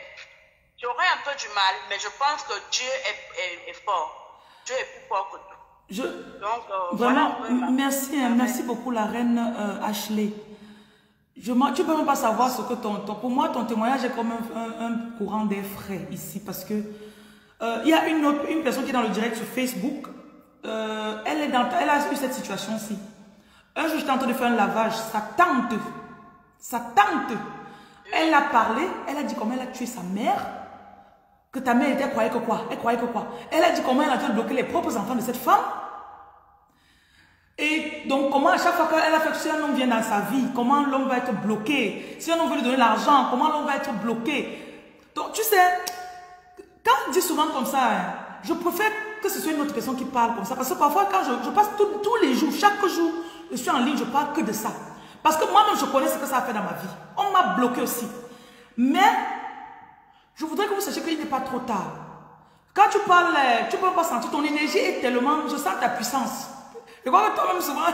[SPEAKER 2] j'aurais un peu du mal, mais je pense que Dieu est, est- est fort. Dieu est plus fort que tout.
[SPEAKER 1] Je,
[SPEAKER 2] Donc, euh,
[SPEAKER 1] Vraiment,
[SPEAKER 2] voilà
[SPEAKER 1] merci, hein, merci beaucoup la reine euh, Ashley. Je, tu peux même pas savoir ce que ton, pour moi ton témoignage est comme un, courant d'air frais ici parce que euh, il y a une autre, une personne qui est dans le direct sur Facebook. euh, elle est dans, elle a eu cette situation-ci. Un jour j'étais en train de faire un lavage, sa tante, sa tante, elle a parlé, elle a dit comment elle a tué sa mère. Que ta mère était, croyait que quoi? Elle croyait que quoi? Elle a dit comment elle a dû bloquer les propres enfants de cette femme. Et donc, comment à chaque fois qu'elle a fait, si un homme vient dans sa vie, comment l'homme va être bloqué? Si un homme veut lui donner l'argent, comment l'homme va être bloqué? Donc, tu sais, quand on dit souvent comme ça, hein, je préfère que ce soit une autre personne qui parle comme ça. Parce que parfois, quand je, passe tous les jours, chaque jour, je suis en ligne, je parle que de ça. Parce que moi-même, je connais ce que ça a fait dans ma vie. On m'a bloqué aussi. Mais, je voudrais que vous sachiez qu'il n'est pas trop tard. Quand tu parles, tu ne peux pas sentir, ton énergie est tellement, je sens ta puissance. Je crois que toi-même, souvent,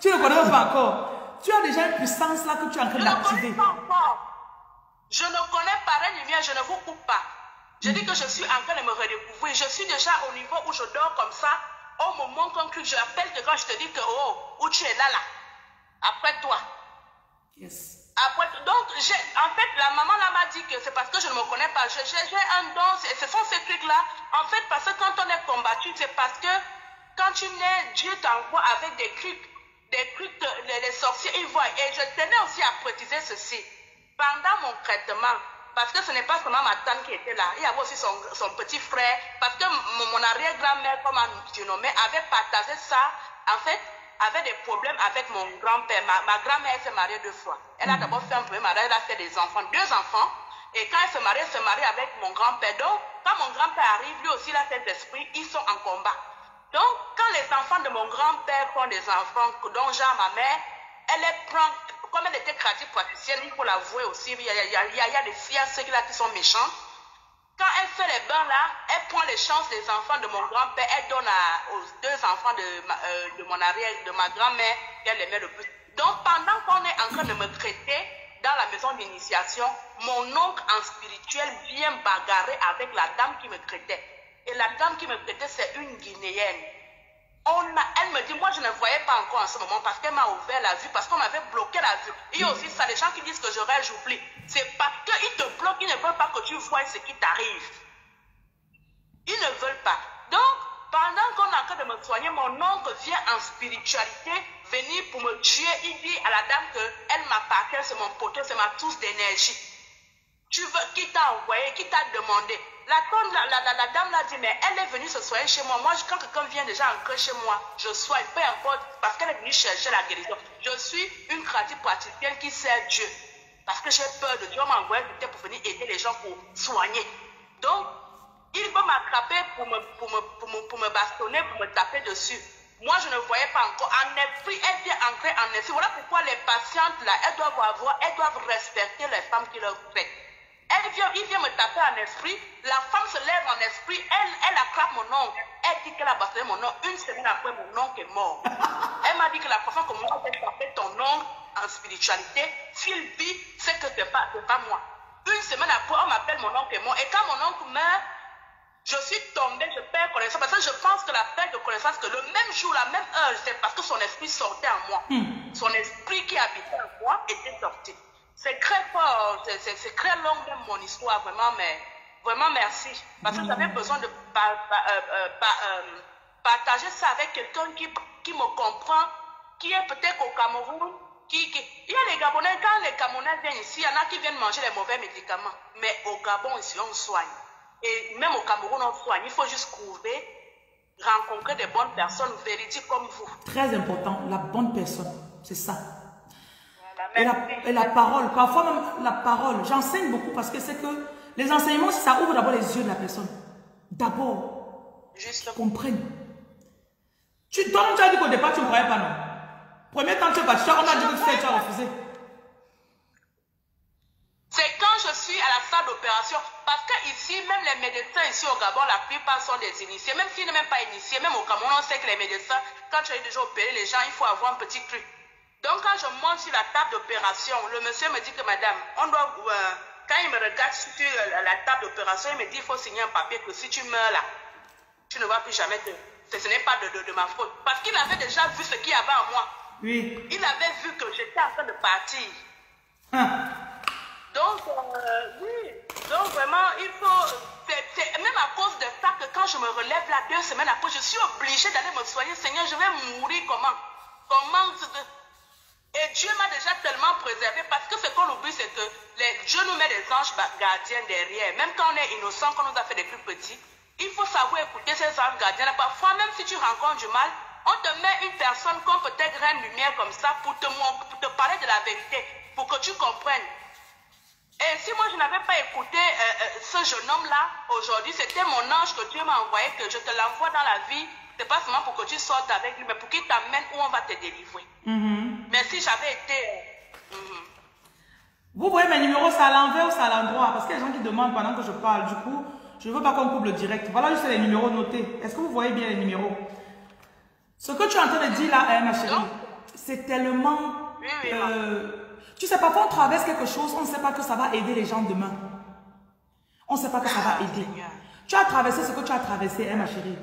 [SPEAKER 1] tu ne connais pas encore. Tu as déjà une puissance là que tu es en train d'activer.
[SPEAKER 2] Je ne connais pas rien, je ne vous coupe pas. Je dis que je suis en train de me redécouvrir. Je suis déjà au niveau où je dors comme ça. Au moment où je appelle que quand je te dis que, oh, où tu es là, là. Après toi.
[SPEAKER 1] Yes.
[SPEAKER 2] Après, donc, en fait, la maman là m'a dit que c'est parce que je ne me connais pas. J'ai un don, ce sont ces trucs-là. En fait, parce que quand on est combattu, c'est parce que quand tu nais, Dieu t'envoie avec des trucs, des trucs les, sorciers ils voient. Et je tenais aussi à préciser ceci. Pendant mon traitement, parce que ce n'est pas seulement ma tante qui était là, il y avait aussi son, son petit frère, parce que mon, arrière-grand-mère, comme on nommé, avait partagé ça, en fait, avait des problèmes avec mon grand-père. Ma, grand-mère s'est mariée deux fois. Elle a mhm. d'abord fait un premier mariage, elle a fait des enfants, deux enfants. Et quand elle se marie, elle se marie avec mon grand-père. Donc, quand mon grand-père arrive, lui aussi, il a cet esprit, ils sont en combat. Donc, quand les enfants de mon grand-père font des enfants, dont Jean, ma mère, elle les prend, comme elle était praticienne, il faut l'avouer aussi, il y, a, il, y a, des filles là qui sont méchantes. Quand elle fait les bains là, elle prend les chances des enfants de mon grand-père, elle donne aux deux enfants de, euh, de mon arrière, de ma grand-mère, qu'elle aimait le plus. Donc pendant qu'on est en train de me traiter dans la maison d'initiation, mon oncle en spirituel vient bagarrer avec la dame qui me traitait. Et la dame qui me traitait, c'est une Guinéenne. On elle me dit, moi je ne voyais pas encore en ce moment parce qu'elle m'a ouvert la vue, parce qu'on m'avait bloqué la vue. Il y a aussi ça, les gens qui disent que je rêve, j'oublie. C'est parce qu'ils te bloquent, ils ne veulent pas que tu vois ce qui t'arrive. Ils ne veulent pas. Donc, pendant qu'on est en train de me soigner, mon oncle vient en spiritualité venir pour me tuer. Il dit à la dame qu'elle m'appartient, c'est mon poteau, c'est ma touche d'énergie. Tu veux, qui t'a envoyé, qui t'a demandé? La, la, dame l'a dit, mais elle est venue se soigner chez moi. Moi, quand quelqu'un vient déjà entrer chez moi, je soigne, peu importe, parce qu'elle est venue chercher la guérison. Je suis une pratique praticienne qui sert Dieu. Parce que j'ai peur de Dieu m'envoie pour venir aider les gens pour soigner. Donc, il veut m'attraper pour me, pour, me, pour, me, pour me bastonner, pour me taper dessus. Moi, je ne voyais pas encore. En esprit, elle vient entrer en esprit. Voilà pourquoi les patientes, là, elles doivent avoir, elles doivent respecter les femmes qui leur traitent. Elle vient, il vient me taper en esprit. La femme se lève en esprit. Elle, elle attrape mon oncle. Elle dit qu'elle a battu mon nom. Une semaine après, mon oncle est mort. elle m'a dit que la façon que moi j'ai tapé ton oncle en spiritualité, s'il vit, c'est que ce n'est pas, pas moi. Une semaine après, on m'appelle mon oncle est mort. Et quand mon oncle meurt, je suis tombée, je perds connaissance. Parce que je pense que la perte de connaissance, que le même jour, la même heure, c'est parce que son esprit sortait en moi. Hmm. Son esprit qui habitait en moi était sorti. C'est très fort, c'est très long même mon histoire, vraiment, mais vraiment merci. Parce que j'avais besoin de euh, euh, euh, partager ça avec quelqu'un qui, qui me comprend, qui est peut-être au Cameroun. Qui, Il y a les Gabonais, quand les Camerounais viennent ici, il y en a qui viennent manger les mauvais médicaments. Mais au Gabon, ici, on soigne. Et même au Cameroun, on soigne. Il faut juste trouver, rencontrer des bonnes personnes véridiques comme vous.
[SPEAKER 1] Très important, la bonne personne, c'est ça. Et la, parole, parfois même la parole, j'enseigne beaucoup parce que c'est que les enseignements, ça ouvre d'abord les yeux de la personne. D'abord, comprenne. Tu, toi, tu as dit qu'au départ, tu ne croyais pas, non Premier temps, tu es parti, on a dit que tu as refusé.
[SPEAKER 2] C'est quand je suis à la salle d'opération, parce qu'ici, même les médecins ici au Gabon, la plupart sont des initiés. Même s'ils ne sont même pas initiés, même au Cameroun, on sait que les médecins, quand tu as déjà opéré les gens, il faut avoir un petit truc. Donc, quand je monte sur la table d'opération, le monsieur me dit que, madame, on doit. Euh, quand il me regarde sur la table d'opération, il me dit il faut signer un papier que si tu meurs là, tu ne vas plus jamais te. Ce n'est pas de, de, ma faute. Parce qu'il avait déjà vu ce qu'il y avait en moi.
[SPEAKER 1] Oui.
[SPEAKER 2] Il avait vu que j'étais en train de partir. Hein. Donc, euh, oui. Donc, vraiment, il faut. C'est même à cause de ça que quand je me relève là deux semaines après, je suis obligée d'aller me soigner. Seigneur, je vais mourir comment? Comment et Dieu m'a déjà tellement préservé parce que ce qu'on oublie, c'est que Dieu nous met des anges gardiens derrière. Même quand on est innocent, quand on nous a fait des plus petits, il faut savoir écouter ces anges gardiens. Parfois, même si tu rencontres du mal, on te met une personne comme peut-être Reine Lumière comme ça pour te, pour te parler de la vérité, pour que tu comprennes. Et si moi je n'avais pas écouté euh, euh, ce jeune homme-là aujourd'hui, c'était mon ange que Dieu m'a envoyé, que je te l'envoie dans la vie. C'est pas seulement pour que tu sortes avec lui, mais pour qu'il t'amène où on va te délivrer.
[SPEAKER 1] Mhm.
[SPEAKER 2] Mais si j'avais été. euh, mhm.
[SPEAKER 1] Vous voyez mes numéros, c'est à l'envers ou c'est à l'endroit? Parce qu'il y a des gens qui demandent pendant que je parle. Du coup, je ne veux pas qu'on coupe le direct. Voilà juste les numéros notés. Est-ce que vous voyez bien les numéros? Ce que tu es en train de dire là, hein, ma chérie, c'est tellement...
[SPEAKER 2] Oui, oui,
[SPEAKER 1] euh, tu sais, parfois on traverse quelque chose, on ne sait pas que ça va aider les gens demain. On ne sait pas que ça va
[SPEAKER 2] Ah,
[SPEAKER 1] aider. Tu as traversé ce que tu as traversé, hein, ma chérie.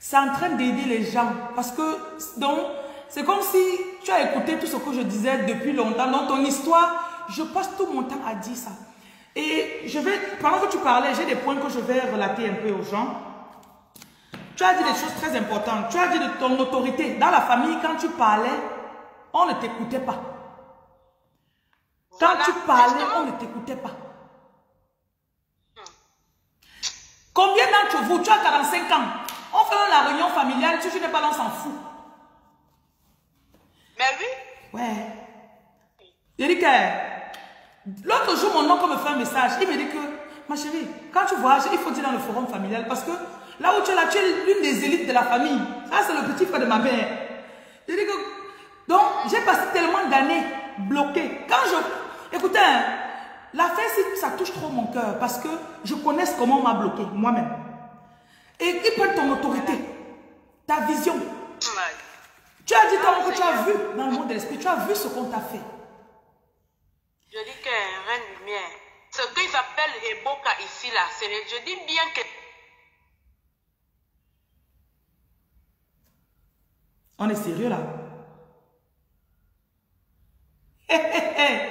[SPEAKER 1] C'est en train d'aider les gens. Parce que, donc, c'est comme si tu as écouté tout ce que je disais depuis longtemps. Dans ton histoire, je passe tout mon temps à dire ça. Et je vais, pendant que tu parlais, j'ai des points que je vais relater un peu aux gens. Tu as dit des choses très importantes. Tu as dit de ton autorité. Dans la famille, quand tu parlais, on ne t'écoutait pas. Quand
[SPEAKER 2] Voilà,
[SPEAKER 1] tu parlais, on ne t'écoutait pas. Combien d'entre vous, tu as 45 ans, on fait la réunion familiale, si tu n'es pas là, on s'en fout.
[SPEAKER 2] Mais oui,
[SPEAKER 1] Ouais. Il dit que l'autre jour, mon oncle me fait un message. Il me dit que, ma chérie, quand tu voyages, il faut dire dans le forum familial parce que là où tu es là, tu es l'une des élites de la famille. Ça, c'est le petit frère de ma mère. Que, donc, j'ai passé tellement d'années bloquée. Quand je, écoutez, hein, l'affaire, ça touche trop mon cœur parce que je connais comment on m'a bloqué, moi-même. Et ils prennent ton autorité, ta vision. Tu as dit toi que tu as vu dans le monde de l'esprit, tu as vu ce qu'on t'a fait.
[SPEAKER 2] je dis que Reine Lumière, ce qu'ils appellent Eboka ici, là, c'est je dis bien que
[SPEAKER 1] On est sérieux là? Hé, hé, hé.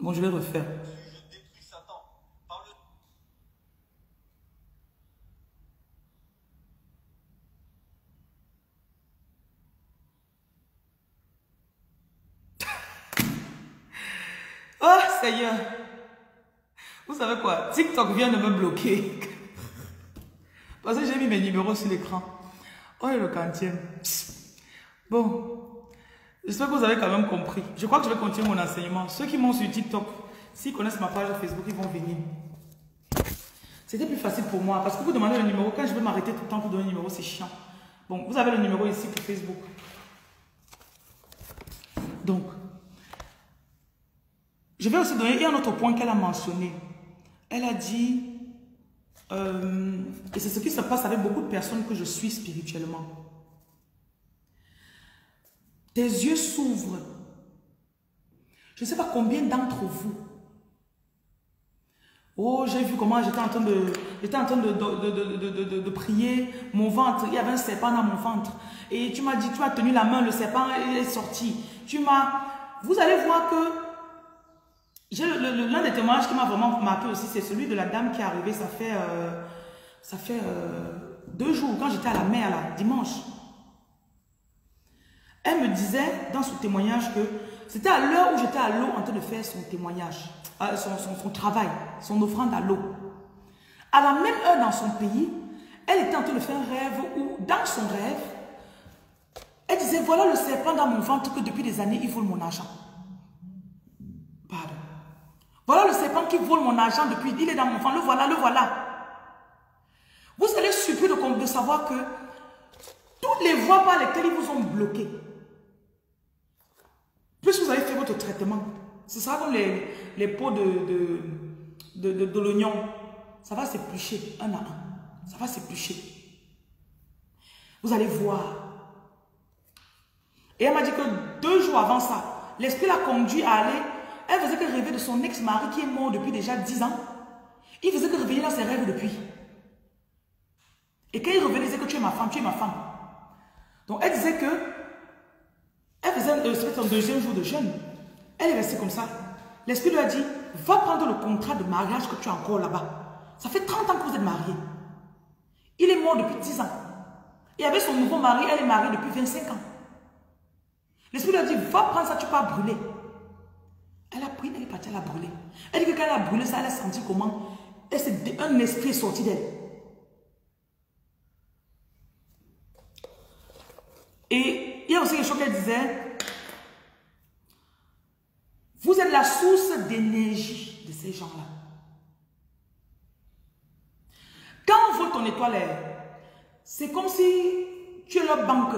[SPEAKER 1] Bon, je vais refaire.
[SPEAKER 3] Je détruis Satan par le
[SPEAKER 1] Oh Seigneur. Vous savez quoi? TikTok vient de me bloquer. Parce que j'ai mis mes numéros sur l'écran. Oh, et le quantième. Bon. J'espère que vous avez quand même compris. Je crois que je vais continuer mon enseignement. Ceux qui m'ont sur TikTok, s'ils connaissent ma page Facebook, ils vont venir. C'était plus facile pour moi parce que vous demandez le numéro. Quand je vais m'arrêter tout le temps pour donner le numéro, c'est chiant. Bon, vous avez le numéro ici pour Facebook. Donc, je vais aussi donner un autre point qu'elle a mentionné. Elle a dit, euh, et c'est ce qui se passe avec beaucoup de personnes que je suis spirituellement. Tes yeux s'ouvrent. Je ne sais pas combien d'entre vous. Oh, j'ai vu comment j'étais en train de, en train de, de, de, de, prier. Mon ventre, il y avait un serpent dans mon ventre. Et tu m'as dit, tu as tenu la main, le serpent est sorti. Tu m'as, vous allez voir que l'un des témoignages qui m'a vraiment marqué aussi, c'est celui de la dame qui est arrivée. Ça fait, euh, euh, deux jours quand j'étais à la mer là, dimanche. Elle me disait dans son témoignage que c'était à l'heure où j'étais à l'eau en train de faire son témoignage, euh, son, son- son travail, son offrande à l'eau. À la même heure dans son pays, elle était en train de faire un rêve où, dans son rêve, elle disait, voilà le serpent dans mon ventre que depuis des années, il vole mon argent. Voilà le serpent qui vole mon argent depuis, il est dans mon ventre, le voilà, le voilà. Vous serez surpris de, savoir que toutes les voies par lesquelles ils vous ont bloqué, plus vous avez fait votre traitement, ce sera comme les, les pots de- de l'oignon. Ça va s'éplucher un à un. Ça va s'éplucher. Vous allez voir. Et elle m'a dit que deux jours avant ça, l'esprit l'a conduit à aller. Elle faisait que rêver de son ex-mari qui est mort depuis déjà dix ans. Il faisait que revenir dans ses rêves depuis. Et quand il revenait, il disait que tu es ma femme, tu es ma femme. Donc elle disait que elle faisait euh, son deuxième jour de jeûne. Elle est restée comme ça. L'esprit lui a dit, va prendre le contrat de mariage que tu as encore là-bas. Ça fait 30 ans que vous êtes mariés. Il est mort depuis 10 ans. Et avec son nouveau mari, elle est mariée depuis 25 ans. L'esprit lui a dit, va prendre ça, tu peux brûler. Elle a pris, elle est partie, elle a brûlé. Elle dit que quand elle a brûlé ça, elle a senti comment un esprit sorti d'elle. Et il y a aussi quelque chose qu'elle disait. Vous êtes la source d'énergie de ces gens-là. Quand on voit ton étoile, c'est comme si tu es leur banque.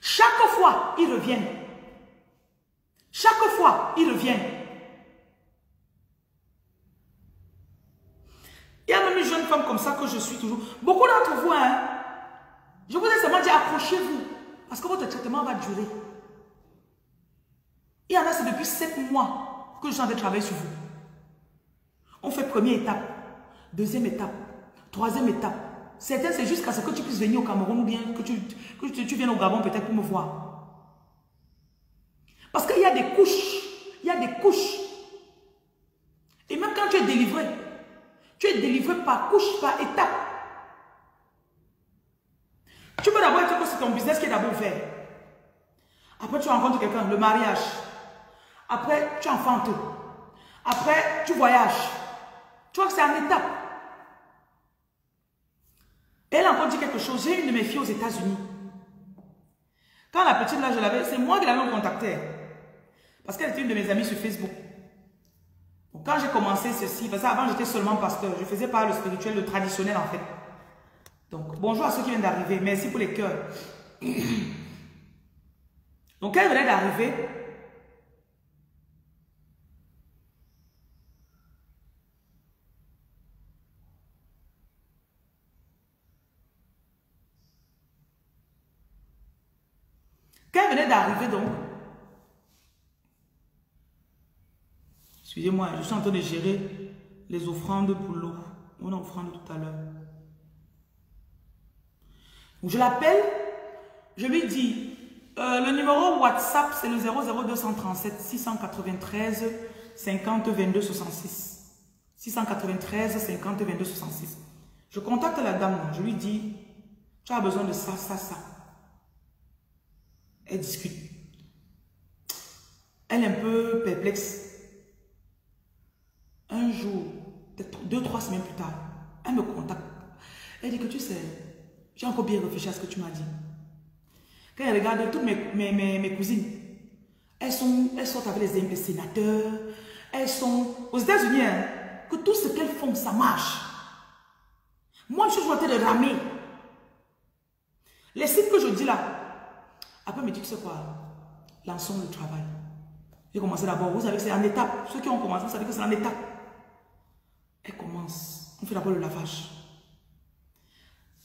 [SPEAKER 1] Chaque fois, ils reviennent. Chaque fois, ils reviennent. Il y a même une jeune femme comme ça que je suis toujours. Beaucoup d'entre vous, hein, je vous ai seulement dit accrochez-vous. Parce que votre traitement va durer. Il y en a, c'est depuis sept mois que je suis en train de travailler sur vous. On fait première étape, deuxième étape, troisième étape. Certains, c'est jusqu'à ce que tu puisses venir au Cameroun ou bien que tu, que tu viennes au Gabon peut-être pour me voir. Parce qu'il y a des couches. Il y a des couches. Et même quand tu es délivré, tu es délivré par couche, par étape. Tu peux d'abord être que c'est ton business qui est d'abord ouvert. Après, tu rencontres quelqu'un, le mariage. Après, tu enfantes. Après, tu voyages. Tu vois que c'est en étape. Elle a encore dit quelque chose. J'ai une de mes filles aux États-Unis. Quand la petite là, je l'avais, c'est moi qui l'avais contactée. Parce qu'elle était une de mes amies sur Facebook. Donc, quand j'ai commencé ceci, parce qu'avant j'étais seulement pasteur, je faisais pas le spirituel, le traditionnel en fait. Donc, bonjour à ceux qui viennent d'arriver. Merci pour les cœurs. Donc, elle venait d'arriver. Quand elle venait d'arriver, donc, excusez-moi, je suis en train de gérer les offrandes pour l'eau. On a offrande tout à l'heure. Je l'appelle, je lui dis, euh, le numéro WhatsApp, c'est le 00237 693 50 22 66. 693 50 22 66. Je contacte la dame, je lui dis, tu as besoin de ça, ça, ça. Elle discute. Elle est un peu perplexe. Un jour, deux, trois semaines plus tard, elle me contacte. Elle dit que tu sais, j'ai encore bien réfléchi à ce que tu m'as dit. Quand elle regarde toutes mes, mes, mes, cousines, elles, sont, elles sortent avec les, les sénateurs, elles sont aux États-Unis, hein, que tout ce qu'elles font, ça marche. Moi, je suis en train de ramer. Les sites que je dis là, après, me dit, tu sais quoi, lançons le travail. J'ai commencé d'abord, vous savez que c'est en étape. Ceux qui ont commencé, vous savez que c'est en étape. Elle commence. On fait d'abord le lavage.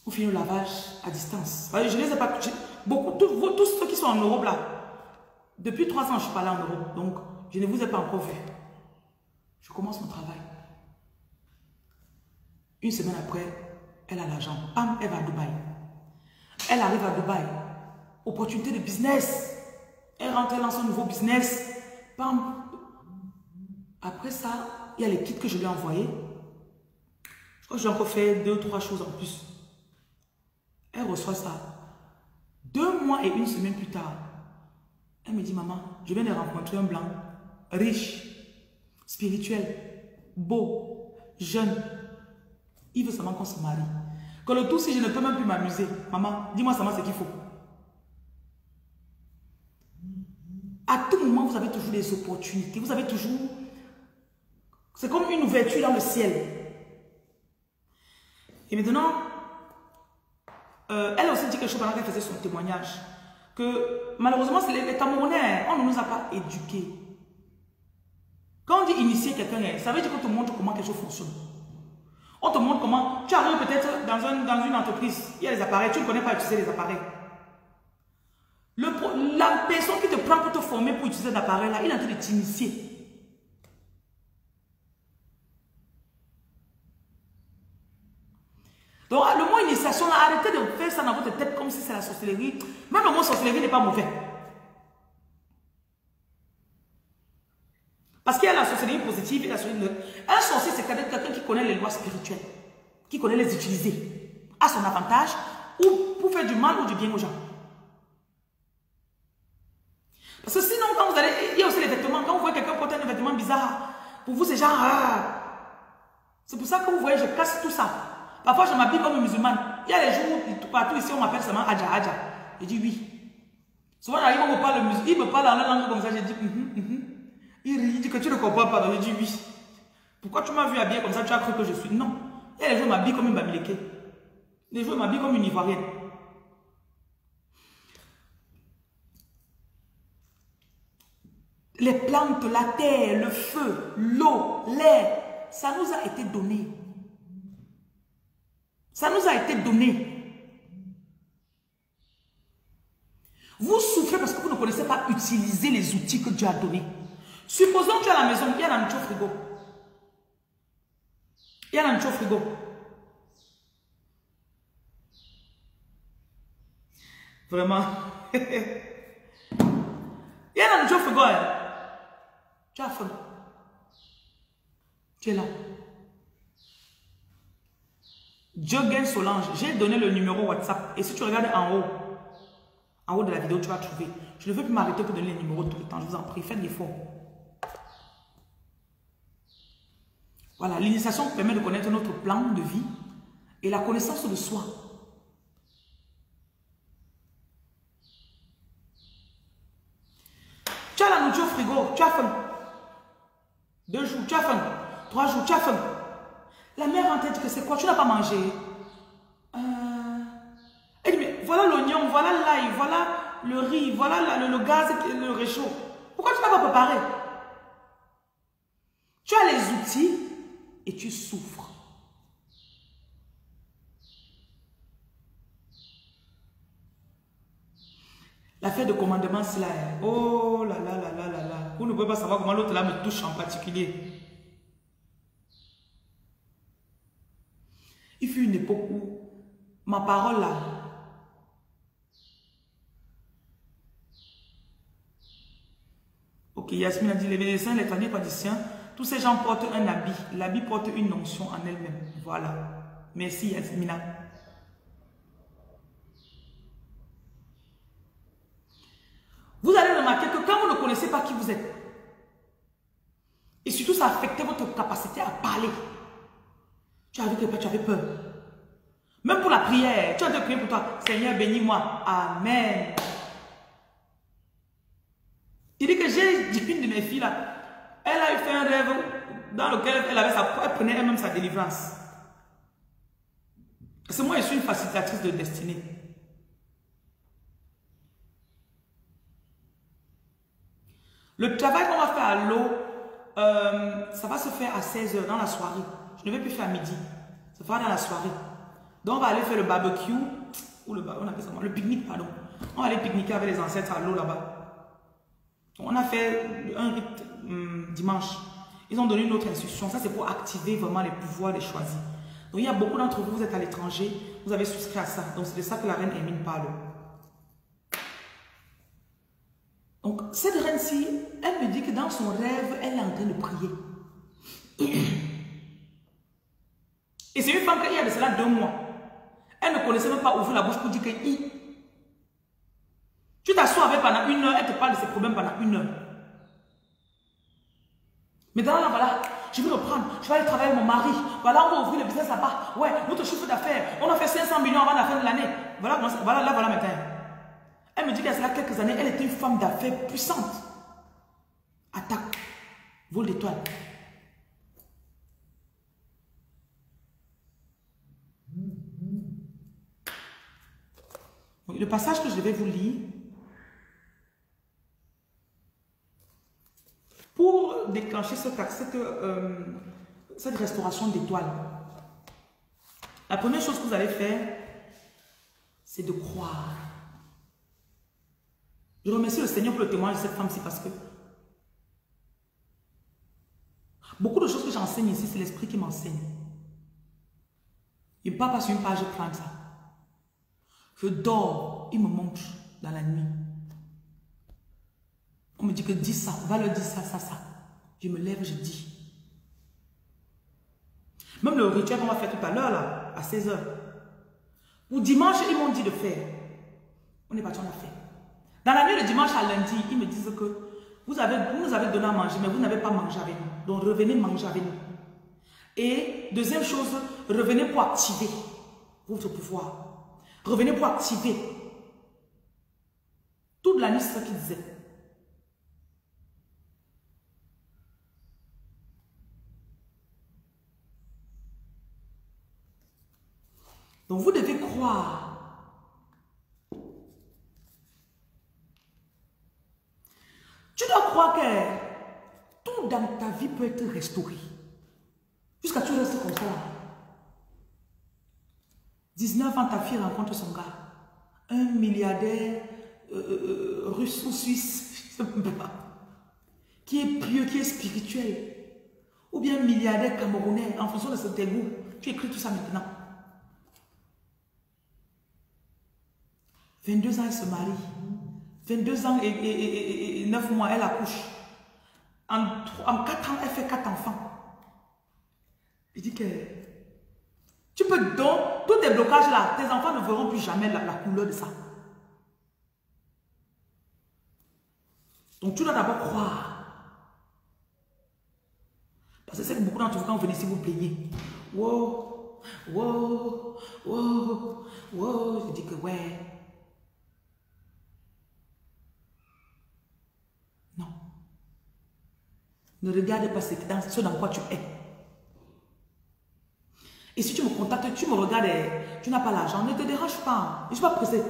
[SPEAKER 1] On finit le lavage à distance. Je ne les ai pas... Beaucoup, tous, ceux qui sont en Europe là, depuis trois ans, je ne suis pas là en Europe. Donc, je ne vous ai pas encore vu. Je commence mon travail. Une semaine après, elle a l'argent. Bam, elle va à Dubaï. Elle arrive à Dubaï. Opportunité de business. Elle rentre, elle lance un nouveau business. Bam. Après ça, il y a les kits que je lui ai envoyés. J'ai encore fait deux, trois choses en plus. Elle reçoit ça. Deux mois et une semaine plus tard, elle me dit, maman, je viens de rencontrer un blanc, riche, spirituel, beau, jeune. Il veut seulement qu'on se marie. Que le tout, si je ne peux même plus m'amuser, maman, dis-moi seulement ce qu'il faut. À tout moment, vous avez toujours des opportunités. Vous avez toujours... C'est comme une ouverture dans le ciel. Et maintenant, euh, elle a aussi dit quelque chose pendant qu'elle faisait son témoignage. Que malheureusement, les, Camerounais, on ne nous a pas éduqués. Quand on dit initier quelqu'un, ça veut dire qu'on te montre comment quelque chose fonctionne. On te montre comment, tu arrives peut-être dans, un, dans une entreprise, il y a des appareils, tu ne connais pas utiliser les appareils. La personne qui te prend pour te former pour utiliser l'appareil là, il est en train de t'initier. Donc, le mot initiation, arrêtez de faire ça dans votre tête comme si c'est la sorcellerie. Même le mot sorcellerie n'est pas mauvais. Parce qu'il y a la sorcellerie positive et la sorcellerie... Un sorcier, c'est quelqu'un qui connaît les lois spirituelles, qui connaît les utiliser à son avantage ou pour faire du mal ou du bien aux gens. Parce que sinon, quand vous allez... Il y a aussi les vêtements. Quand vous voyez quelqu'un porter un vêtement bizarre, Pour vous, c'est genre... ah. C'est pour ça que vous voyez, je casse tout ça. Parfois, je m'habille comme musulmane. Il y a les jours où tout- partout ici, on m'appelle seulement Adja Adja. Je dis oui. Souvent, j'arrive, on me parle musulman. Il me parle en la langue comme ça, je dis mhm, mhm. Il dit que tu ne comprends pas. Donc, je dis oui. Pourquoi tu m'as vu habillé comme ça, tu as cru que je suis? Non. Il y a les jours, je m'habille comme une Bamileke. Les jours, je m'habille comme une Ivoirienne. Les plantes, la terre, le feu, l'eau, l'air, ça nous a été donné. Ça nous a été donné. Vous souffrez parce que vous ne connaissez pas utiliser les outils que Dieu a donnés. Supposons que tu es à la maison, il y a la nourriture frigo. Il y a la nourriture frigo. Vraiment. il y a la nourriture frigo. hein. Tu as faim. Tu es là. Jogen Solange, j'ai donné le numéro WhatsApp. Et si tu regardes en haut, en haut de la vidéo, tu vas trouver. Je ne veux plus m'arrêter pour donner les numéros tout le temps. Je vous en prie, faites l'effort. Voilà, l'initiation permet de connaître notre plan de vie et la connaissance de soi. Tu as la nourriture au frigo, tu as faim. Deux jours, tu as faim. Trois jours, tu as faim. La mère en tête que c'est quoi? Tu n'as pas mangé? Euh... Elle dit, mais voilà l'oignon, voilà l'ail, voilà le riz, voilà le, le gaz, le réchaud. Pourquoi tu n'as pas préparé? Tu as les outils et tu souffres. L'affaire de commandement, c'est là. hein. Oh là là là là là là. Vous ne pouvez pas savoir comment l'autre là me touche en particulier. Il fut une époque où ma parole là, Ok, Yasmine a dit les médecins, les tradis praticiens, tous ces gens portent un habit. L'habit porte une notion en elle-même. Voilà. Merci Yasmina. Vous allez remarquer que quand vous ne connaissez pas qui vous êtes, et surtout ça affectait votre capacité à parler, tu avais tu avais peur. Même pour la prière, tu as de prier pour toi. Seigneur, bénis-moi. Amen. Il dit que j'ai une de mes filles là, elle a fait un rêve dans lequel elle avait sa, elle prenait elle-même sa délivrance. C'est moi, je suis une facilitatrice de destinée. Le travail qu'on va faire à l'eau, euh, ça va se faire à 16h dans la soirée. Je ne vais plus faire midi. Ça fera dans la soirée. Donc on va aller faire le barbecue, ou le, on appelle ça le pique-nique, pardon. On va aller pique-niquer avec les ancêtres à l'eau là-bas. On a fait un rite hum, dimanche. Ils ont donné une autre instruction. Ça, c'est pour activer vraiment les pouvoirs des choisis. Donc, il y a beaucoup d'entre vous, vous êtes à l'étranger, vous avez souscrit à ça. Donc, c'est de ça que la reine Emine parle. Donc, cette reine-ci, elle me dit que dans son rêve, elle est en train de prier. Et c'est une femme qui, a de cela deux mois, elle ne connaissait même pas ouvrir la bouche pour dire que. Tu t'assois avec pendant une heure, elle te parle de ses problèmes pendant une heure. Mais dans là, voilà, je vais reprendre, je vais aller travailler avec mon mari. Voilà, on va ouvrir le business là-bas. Ouais, notre chiffre d'affaires, on a fait 500 millions avant la fin de l'année. Voilà, voilà, là, voilà maintenant. Elle me dit qu'il y a quelques années, elle était une femme d'affaires puissante. Attaque, vol d'étoiles. Le passage que je vais vous lire, pour déclencher euh, cette restauration d'étoiles, la première chose que vous allez faire, c'est de croire. Je remercie le Seigneur pour le témoignage de cette femme-ci parce que beaucoup de choses que j'enseigne ici, c'est l'Esprit qui m'enseigne. Il ne parle pas sur une page, je prends ça. Je dors, il me montre dans la nuit. On me dit que dis ça, va leur dire ça, ça, ça. Je me lève, je dis. Même le rituel qu'on va faire tout à l'heure, là, à 16h. Ou dimanche, ils m'ont dit de faire. On est parti, on a fait. Dans la nuit de dimanche à lundi, ils me disent que vous, avez, vous nous avez donné à manger, mais vous n'avez pas mangé avec nous. Donc revenez manger avec nous. Et deuxième chose, revenez pour activer votre pouvoir. Revenez pour activer. Toute la nuit, c'est ça qu'il disait. Donc vous devez croire. Tu dois croire que tout dans ta vie peut être restauré. Jusqu'à ce que tu restes comme ça. 19 ans, ta fille rencontre son gars. Un milliardaire euh, euh, russe ou suisse, qui est pieux, qui est spirituel. Ou bien milliardaire camerounais, en fonction de tes goûts. Tu écris tout ça maintenant. 22 ans, elle se marie. 22 ans et, 9 mois, elle accouche. En, en 4 ans, elle fait 4 enfants. Il dit que tu peux donc, tous tes blocages là, tes enfants ne verront plus jamais la, couleur de ça. Donc tu dois d'abord croire. Parce que c'est que beaucoup d'entre vous, quand vous venez ici, vous plaignez. Wow, wow, wow, wow. Je dis que ouais. Non. Ne regarde pas ce dans quoi tu es. Et si tu me contactes, tu me regardes, tu n'as pas l'argent, ne te dérange pas. Je ne suis pas pressé.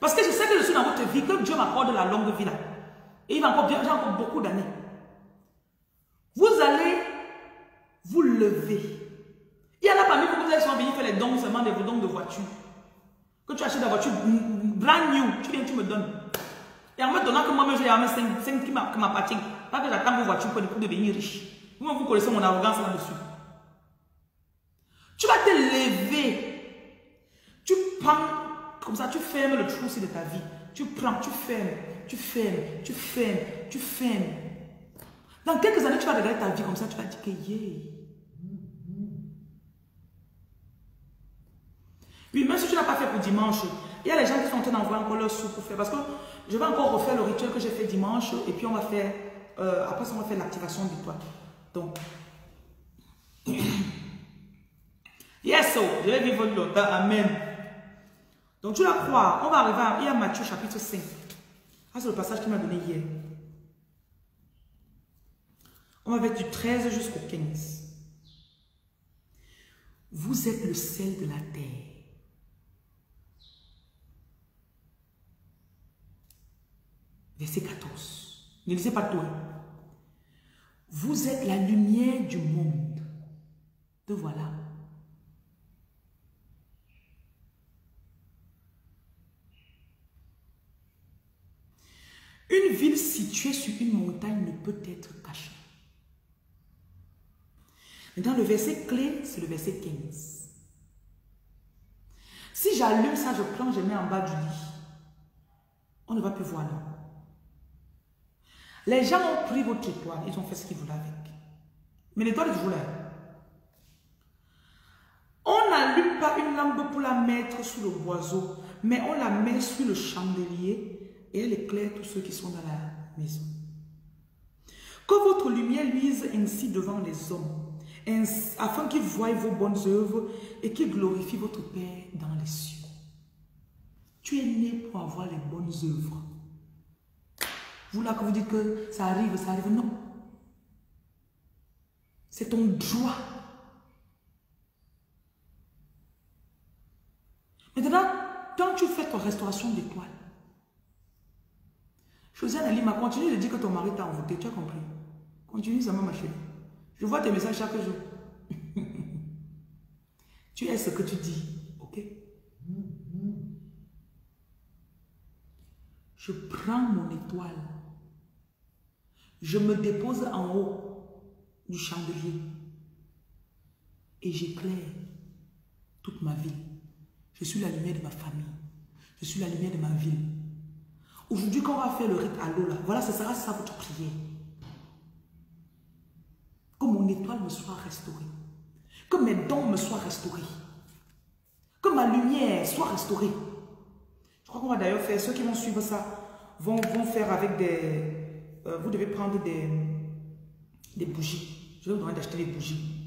[SPEAKER 1] Parce que je sais que je suis dans votre vie, que Dieu m'accorde la longue vie là. Et il va encore bien, j'ai encore beaucoup d'années. Vous allez vous lever. Il y en a parmi vous, vous allez venir faire les dons seulement de vos dons de voiture. Que tu achètes la voiture brand new, tu viens, tu me donnes. Et en me donnant que moi-même, j'ai 5, 5 qui m'appartiennent. Pas que j'attends vos voitures pour devenir riche. Vous, vous connaissez mon arrogance là-dessus. Tu vas te lever. Tu prends, comme ça, tu fermes le trou de ta vie. Tu prends, tu fermes, tu fermes, tu fermes, tu fermes. Dans quelques années, tu vas regarder ta vie comme ça, tu vas dire que yeah. Oui, même si tu n'as pas fait pour dimanche, il y a les gens qui sont en train d'envoyer encore leur soupe pour faire. Parce que je vais encore refaire le rituel que j'ai fait dimanche et puis on va faire, euh, après on va faire l'activation du toit. Donc, Yes, oh, je vais vivre longtemps. Amen. Donc tu la crois. On va arriver à, Matthieu chapitre 5. c'est le passage qu'il m'a donné hier. On va mettre du 13 jusqu'au 15. Vous êtes le sel de la terre. Verset 14. Ne lisez pas. Hein. Vous êtes la lumière du monde. Te voilà. Une ville située sur une montagne ne peut être cachée. Maintenant, le verset clé, c'est le verset 15. Si j'allume ça, je prends, je mets en bas du lit. On ne va plus voir là. Les gens ont pris votre étoile, ils ont fait ce qu'ils voulaient avec. Mais l'étoile est toujours là. On n'allume pas une lampe pour la mettre sous le boiseau, mais on la met sur le chandelier et elle éclaire tous ceux qui sont dans la maison. Que votre lumière luise ainsi devant les hommes, afin qu'ils voient vos bonnes œuvres et qu'ils glorifient votre Père dans les cieux. Tu es né pour avoir les bonnes œuvres. Vous là que vous dites que ça arrive, ça arrive, non. C'est ton droit. Maintenant, quand tu fais ta restauration d'étoiles, Josiane Alima, continue de dire que ton mari t'a envoûté. Tu as compris Continue ça, ma chérie. Je vois tes messages chaque jour. tu es ce que tu dis. Ok? Je prends mon étoile. Je me dépose en haut du chandelier. Et j'éclaire toute ma vie. Je suis la lumière de ma famille. Je suis la lumière de ma ville. Aujourd'hui, quand on va faire le rite à l'eau, là, voilà, ce sera ça votre prière. Que mon étoile me soit restaurée. Que mes dons me soient restaurés. Que ma lumière soit restaurée. Je crois qu'on va d'ailleurs faire, ceux qui vont suivre ça, vont, vont faire avec des... Euh, vous devez prendre des, des bougies. Je vais vous demander d'acheter des bougies.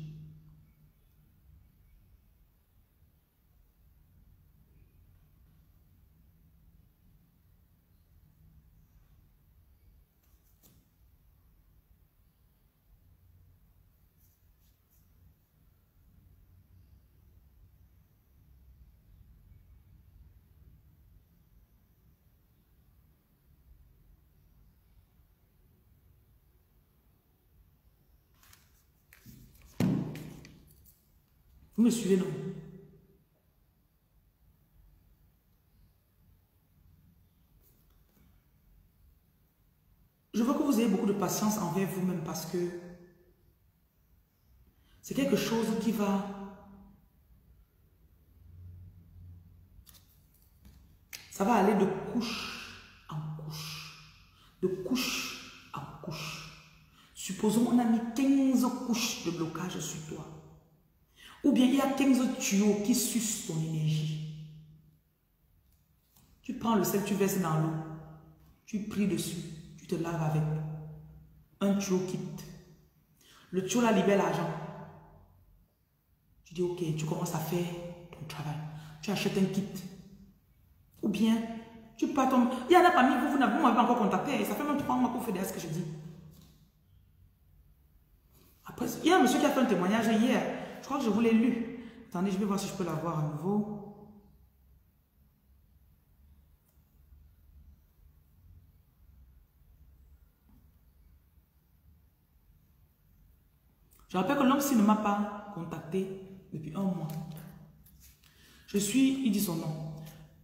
[SPEAKER 1] Me suivez, non? Je veux que vous ayez beaucoup de patience envers vous-même parce que c'est quelque chose qui va... Ça va aller de couche en couche, de couche en couche. Supposons on a mis 15 couches de blocage sur toi. Ou bien il y a 15 tuyaux qui sucent ton énergie. Tu prends le sel, tu verses dans l'eau. Tu pries dessus. Tu te laves avec. Un tuyau quitte. Le tuyau là libère l'argent. Tu dis ok, tu commences à faire ton travail. Tu achètes un kit. Ou bien, tu pars ton... Il y en a parmi vous, vous n'avez pas encore contacté. Ça fait même trois mois que vous faites ce que je dis. Après, il y a un monsieur qui a fait un témoignage hier. Je crois que je vous l'ai lu. Attendez, je vais voir si je peux la voir à nouveau. Je rappelle que l'homme s'il ne m'a pas contacté depuis un mois. Je suis, il dit son nom.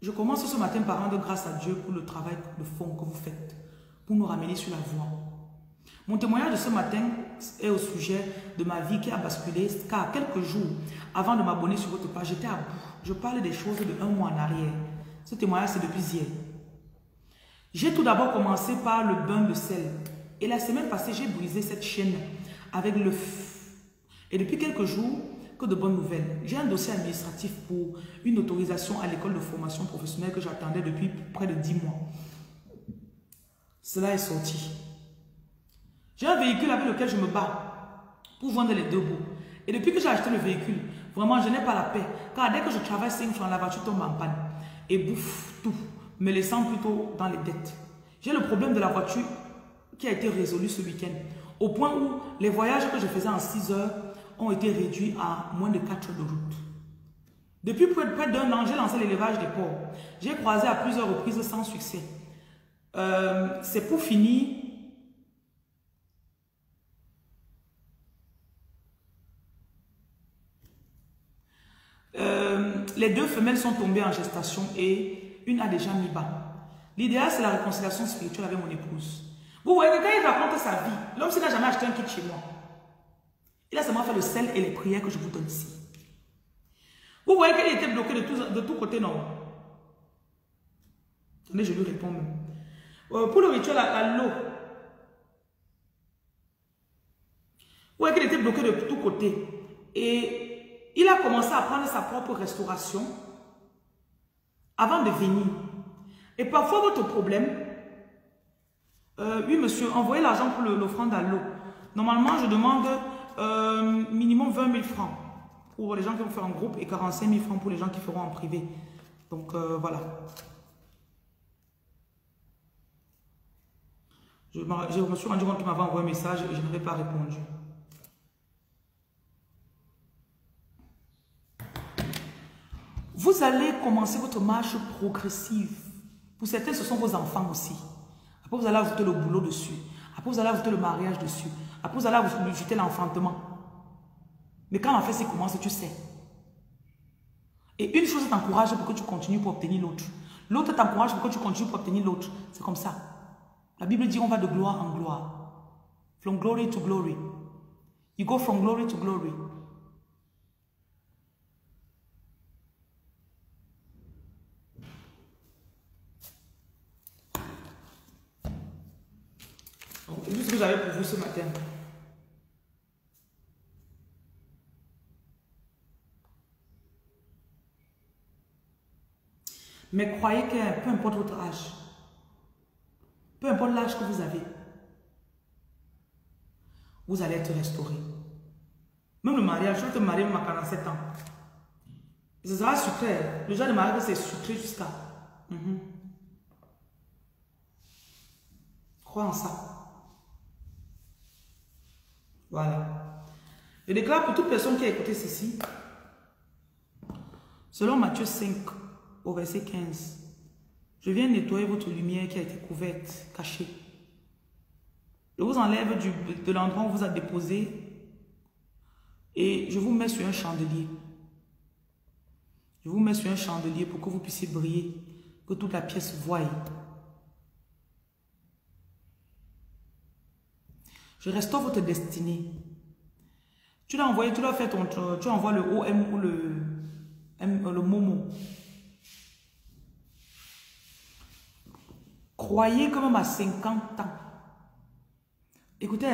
[SPEAKER 1] Je commence ce matin par rendre grâce à Dieu pour le travail de fond que vous faites, pour nous ramener sur la voie. Mon témoignage de ce matin est au sujet de ma vie qui a basculé, car quelques jours avant de m'abonner sur votre page, j'étais à bout. Je parle des choses de un mois en arrière. Ce témoignage, c'est depuis hier. J'ai tout d'abord commencé par le bain de sel. Et la semaine passée, j'ai brisé cette chaîne avec le f. Et depuis quelques jours, que de bonnes nouvelles. J'ai un dossier administratif pour une autorisation à l'école de formation professionnelle que j'attendais depuis près de 10 mois. Cela est sorti. J'ai un véhicule avec lequel je me bats pour vendre les deux bouts. Et depuis que j'ai acheté le véhicule, vraiment, je n'ai pas la paix. Car dès que je travaille 5 francs, la voiture tombe en panne et bouffe tout, me laissant plutôt dans les dettes. J'ai le problème de la voiture qui a été résolu ce week-end. Au point où les voyages que je faisais en 6 heures ont été réduits à moins de 4 heures de route. Depuis près d'un an, j'ai lancé l'élevage des porcs. J'ai croisé à plusieurs reprises sans succès. Euh, C'est pour finir Euh, les deux femelles sont tombées en gestation et une a déjà mis bas. L'idéal, c'est la réconciliation spirituelle avec mon épouse. Vous voyez, quand il raconte sa vie, l'homme s'il n'a jamais acheté un kit chez moi. Il a seulement fait le sel et les prières que je vous donne ici. Vous voyez qu'il était bloqué de tous de tout côté, non? Attendez, je lui réponds euh, pour le rituel à, l'eau, vous voyez qu'il était bloqué de tous côtés. Et il a commencé à prendre sa propre restauration avant de venir. Et parfois, votre problème, euh, oui monsieur, envoyez l'argent pour l'offrande à l'eau. Normalement, je demande euh, minimum 20 000 francs pour les gens qui vont faire en groupe et 45 000 francs pour les gens qui feront en privé. Donc, euh, voilà. Je, je, me suis rendu compte qu'il m'avait envoyé un message et je n'avais pas répondu. Vous allez commencer votre marche progressive. Pour certains, ce sont vos enfants aussi. Après, vous allez ajouter le boulot dessus. Après, vous allez ajouter le mariage dessus. Après, vous allez ajouter l'enfantement. Mais quand l'enfant commence, tu sais. Et une chose t'encourage pour que tu continues pour obtenir l'autre. L'autre t'encourage pour que tu continues pour obtenir l'autre. C'est comme ça. La Bible dit on va de gloire en gloire. From glory to glory. You go from glory to glory. C'est tout ce que j'avais pour vous ce matin. Mais croyez que peu importe votre âge, peu importe l'âge que vous avez, vous allez être restauré. Même le mariage, je vais te marier même à 47 ans. Ce sera sucré. Le genre de mariage, c'est sucré jusqu'à. Mhm. Crois en ça. Voilà. Je déclare pour toute personne qui a écouté ceci, selon Matthieu 5, au verset 15, je viens nettoyer votre lumière qui a été couverte, cachée. Je vous enlève du, de l'endroit où vous a déposé et je vous mets sur un chandelier. Je vous mets sur un chandelier pour que vous puissiez briller, que toute la pièce voie. Je restaure votre destinée. Tu l'as envoyé, tu l'as fait ton, tu envoies le OM ou le, le Momo. Croyez quand même à 50 ans. Écoutez,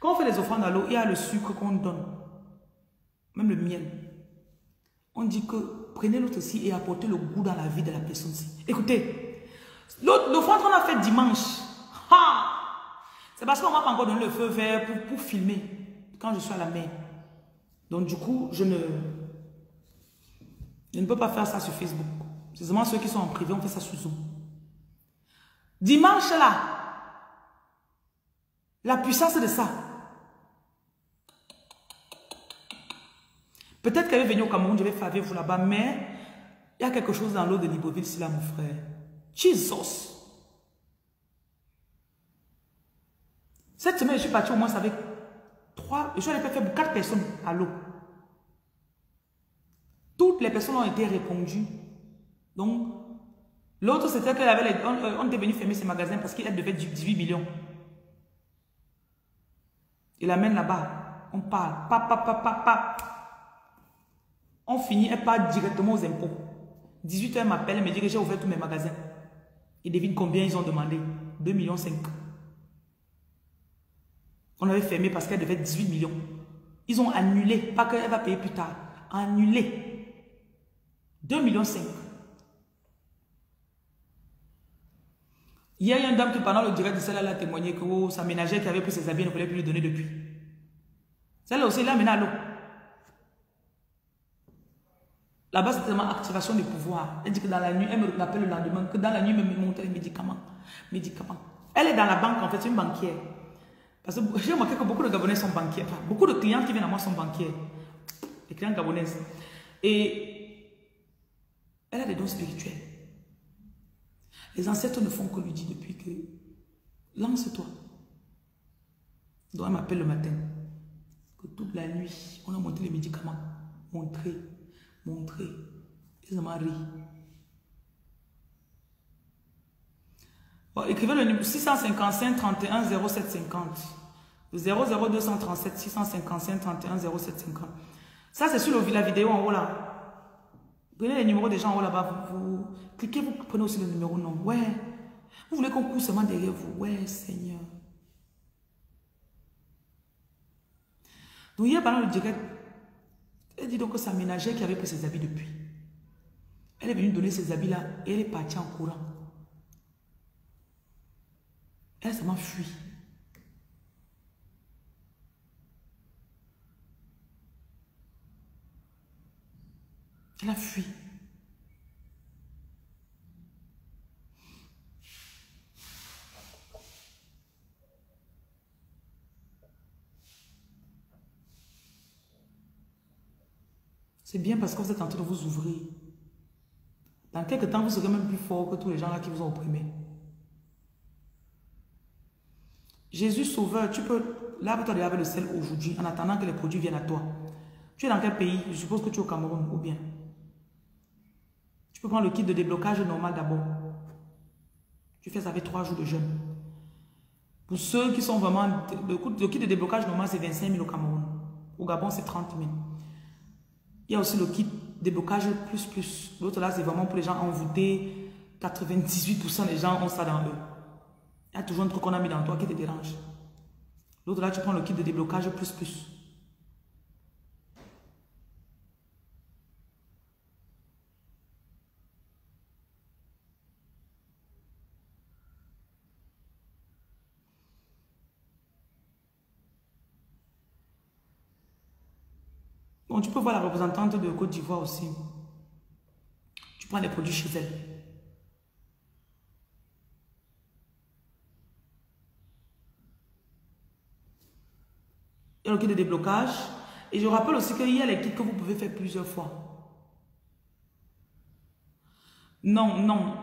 [SPEAKER 1] quand on fait les offrandes à l'eau, il y a le sucre qu'on donne. Même le miel. On dit que prenez l'autre aussi et apportez le goût dans la vie de la personne ci Écoutez, l'offrande qu'on a fait dimanche, c'est parce qu'on m'a pas encore donné le feu vert pour, pour filmer quand je suis à la mer. Donc du coup, je ne, je ne peux pas faire ça sur Facebook. C'est seulement ceux qui sont en privé, on fait ça sur Zoom. Dimanche là, la puissance de ça. Peut-être qu'elle est venue au Cameroun, je vais faire avec vous là-bas, mais il y a quelque chose dans l'eau de Libreville, c'est là, mon frère. Jesus! Cette semaine, je suis parti au moins avec trois, je suis allé faire quatre personnes à l'eau. Toutes les personnes ont été répondues. Donc, l'autre, c'était qu'elle avait, les, on, on, était venu fermer ses magasins parce qu'il devait 18 millions. Il amène là-bas. On parle. Pa. On finit, elle part directement aux impôts. 18h, elle m'appelle, elle me dit que j'ai ouvert tous mes magasins. Et devine combien ils ont demandé 2 millions 5. On avait fermé parce qu'elle devait 18 millions. Ils ont annulé, pas qu'elle va payer plus tard. Annulé. 2 millions 5. Il y a une dame qui, pendant le direct de celle-là, a témoigné que oh, sa ménagère qui avait pris ses habits ne voulait plus lui donner depuis. Celle-là aussi, elle a mené à l'eau. Là-bas, c'est tellement activation du pouvoir. Elle dit que dans la nuit, elle me rappelle le lendemain, que dans la nuit, elle me montre les médicaments. médicaments. Elle est dans la banque, en fait, une banquière. Parce que j'ai remarqué que beaucoup de Gabonais sont banquiers. Beaucoup de clients qui viennent à moi sont banquiers. Les clients gabonaises. Et elle a des dons spirituels. Les ancêtres ne font que lui dire depuis que lance-toi. Donc elle m'appelle le matin. Que toute la nuit, on a monté les médicaments. Montré, montré. Et ça m'a ri. Bon, écrivez le numéro 655 31 0750. 00237 655 31 0750. Ça, c'est sur le, la vidéo en haut là. Prenez les numéros des gens en haut là-bas. Vous, cliquez, vous prenez aussi le numéro non. Ouais. Vous voulez qu'on court seulement derrière vous. Ouais, Seigneur. Donc hier, pendant le direct, elle dit donc que sa ménagère qui avait pris ses habits depuis. Elle est venue donner ses habits là et elle est partie en courant. Elle m'a fui. Elle a fui. C'est bien parce que vous êtes en train de vous ouvrir. Dans quelques temps, vous serez même plus fort que tous les gens là qui vous ont opprimé. Jésus sauveur, tu peux lave-toi de avec le sel aujourd'hui en attendant que les produits viennent à toi. Tu es dans quel pays? Je suppose que tu es au Cameroun ou bien? Tu peux prendre le kit de déblocage normal d'abord. Tu fais ça avec trois jours de jeûne. Pour ceux qui sont vraiment... Le, kit de déblocage normal, c'est 25 000 au Cameroun. Au Gabon, c'est 30 000. Il y a aussi le kit déblocage plus plus. L'autre là, c'est vraiment pour les gens envoûtés. 98% des gens ont ça dans eux. Il y a toujours un truc qu'on a mis dans toi qui te dérange. L'autre là, tu prends le kit de déblocage plus plus. Donc, tu peux voir la représentante de Côte d'Ivoire aussi. Tu prends les produits chez elle. Il y a le kit de déblocage. Et je rappelle aussi qu'il y a les kits que vous pouvez faire plusieurs fois. Non, non.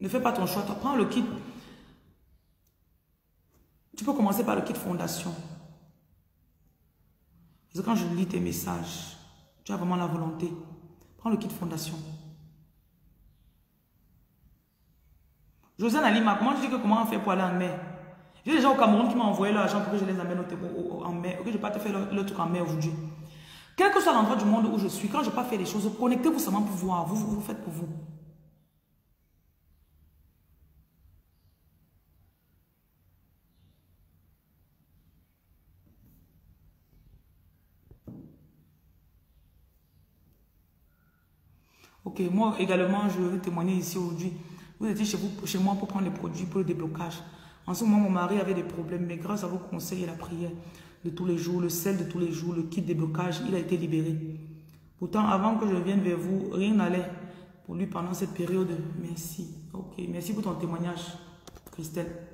[SPEAKER 1] Ne fais pas ton choix. Prends le kit. Tu peux commencer par le kit fondation. Que quand je lis tes messages, tu as vraiment la volonté. Prends le kit fondation. Josiane Alima, comment je dis que comment on fait pour aller en mer? J'ai des gens au Cameroun qui m'ont envoyé l'argent pour que je les amène au, en mer. Ok, je vais pas te faire le, truc en mer aujourd'hui. Quel que soit l'endroit du monde où je suis, quand je pas faire des choses, connectez-vous seulement pour voir. Vous, vous, vous faites pour vous. Ok, moi également, je veux témoigner ici aujourd'hui. Vous étiez chez, vous, chez moi pour prendre les produits pour le déblocage. En ce moment, mon mari avait des problèmes, mais grâce à vos conseils et la prière de tous les jours, le sel de tous les jours, le kit déblocage, il a été libéré. Pourtant, avant que je vienne vers vous, rien n'allait pour lui pendant cette période. Merci. Ok, merci pour ton témoignage, Christelle.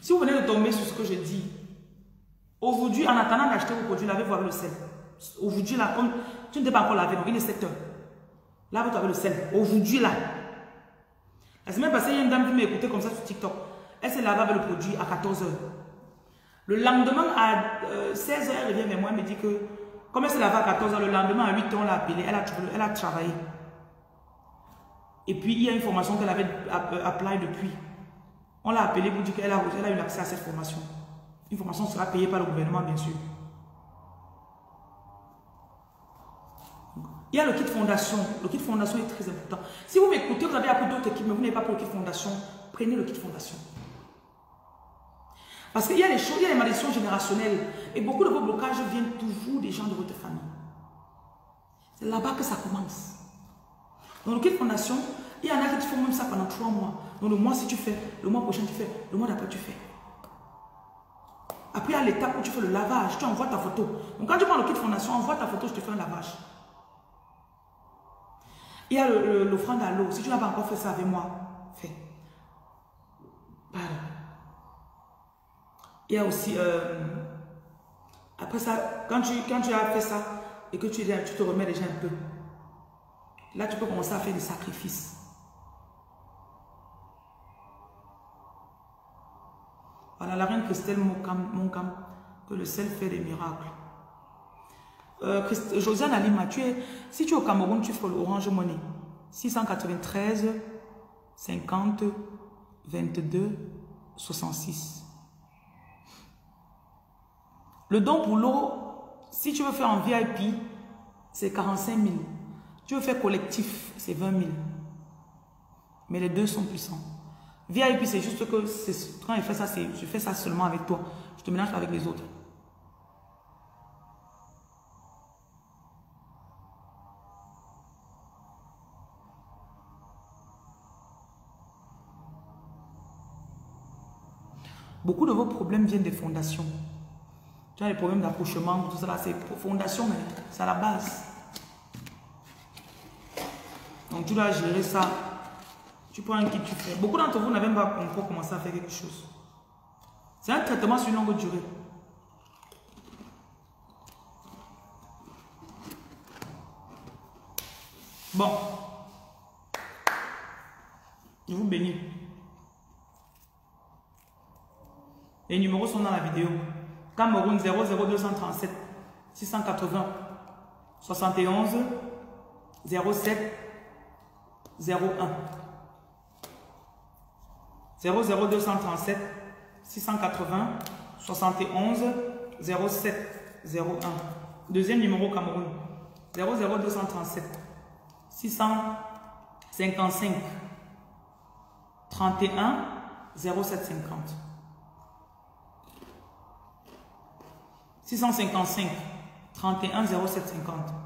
[SPEAKER 1] Si vous venez de tomber sur ce que je dis, Aujourd'hui, en attendant d'acheter vos produits, lavez-vous avec le sel. Aujourd'hui, là, comme tu ne t'es pas encore lavé, donc il est 7 heures. Lave-toi avec le sel. Aujourd'hui, là. La semaine passée, il y a une dame qui m'a écouté comme ça sur TikTok. Elle s'est lavée avec le produit à 14 heures. Le lendemain, à 16 euh, heures, elle vient vers moi, elle me dit que, comme elle s'est lavée à 14 heures, le lendemain, à 8 heures, on l'a appelée, elle a, elle a travaillé. Et puis, il y a une formation qu'elle avait appelée depuis. On l'a appelée pour dire qu'elle a, elle a eu accès à cette formation. Une formation sera payée par le gouvernement, bien sûr. Il y a le kit fondation. Le kit fondation est très important. Si vous m'écoutez, vous avez appris d'autres équipes, mais vous n'avez pas pour le kit fondation, prenez le kit fondation. Parce qu'il y a des choses, il y a des malédictions générationnelles. Et beaucoup de vos blocages viennent toujours des gens de votre famille. C'est là-bas que ça commence. Dans le kit fondation, il y en a qui font même ça pendant trois mois. Donc le mois si tu fais, le mois prochain tu fais, le mois d'après tu fais. Après, à l'étape où tu fais le lavage, tu envoies ta photo. Donc, quand tu prends le kit fondation, envoie ta photo, je te fais un lavage. Il y a l'offrande à l'eau. Si tu n'as pas encore fait ça avec moi, fais. Pardon. Il y a aussi, euh, après ça, quand tu, quand tu as fait ça et que tu, tu te remets déjà un peu, là, tu peux commencer à faire des sacrifices. Voilà, la reine Christelle Monkam, que le sel fait des miracles. Euh, Josiane Alima, tu es, si tu es au Cameroun, tu fais l'Orange Money. 693 50 22 66. Le don pour l'eau, si tu veux faire en VIP, c'est 45 000. Tu veux faire collectif, c'est 20 000. Mais les deux sont puissants. VIP, c'est juste que quand je fais ça, je fais ça seulement avec toi. Je te mélange avec les autres. Beaucoup de vos problèmes viennent des fondations. Tu as des problèmes d'accouchement, tout ça, c'est fondation, mais c'est à la base. Donc tu dois gérer ça tu prends un kit, tu fais. Beaucoup d'entre vous n'avez même pas encore commencé à faire quelque chose. C'est un traitement sur longue durée. Bon. Je vous bénis. Les numéros sont dans la vidéo. Cameroun 00237 680 71 07 01. 00237 680 71 07 01. Deuxième numéro Cameroun. 00237 655 31 0750. 655 31 0750.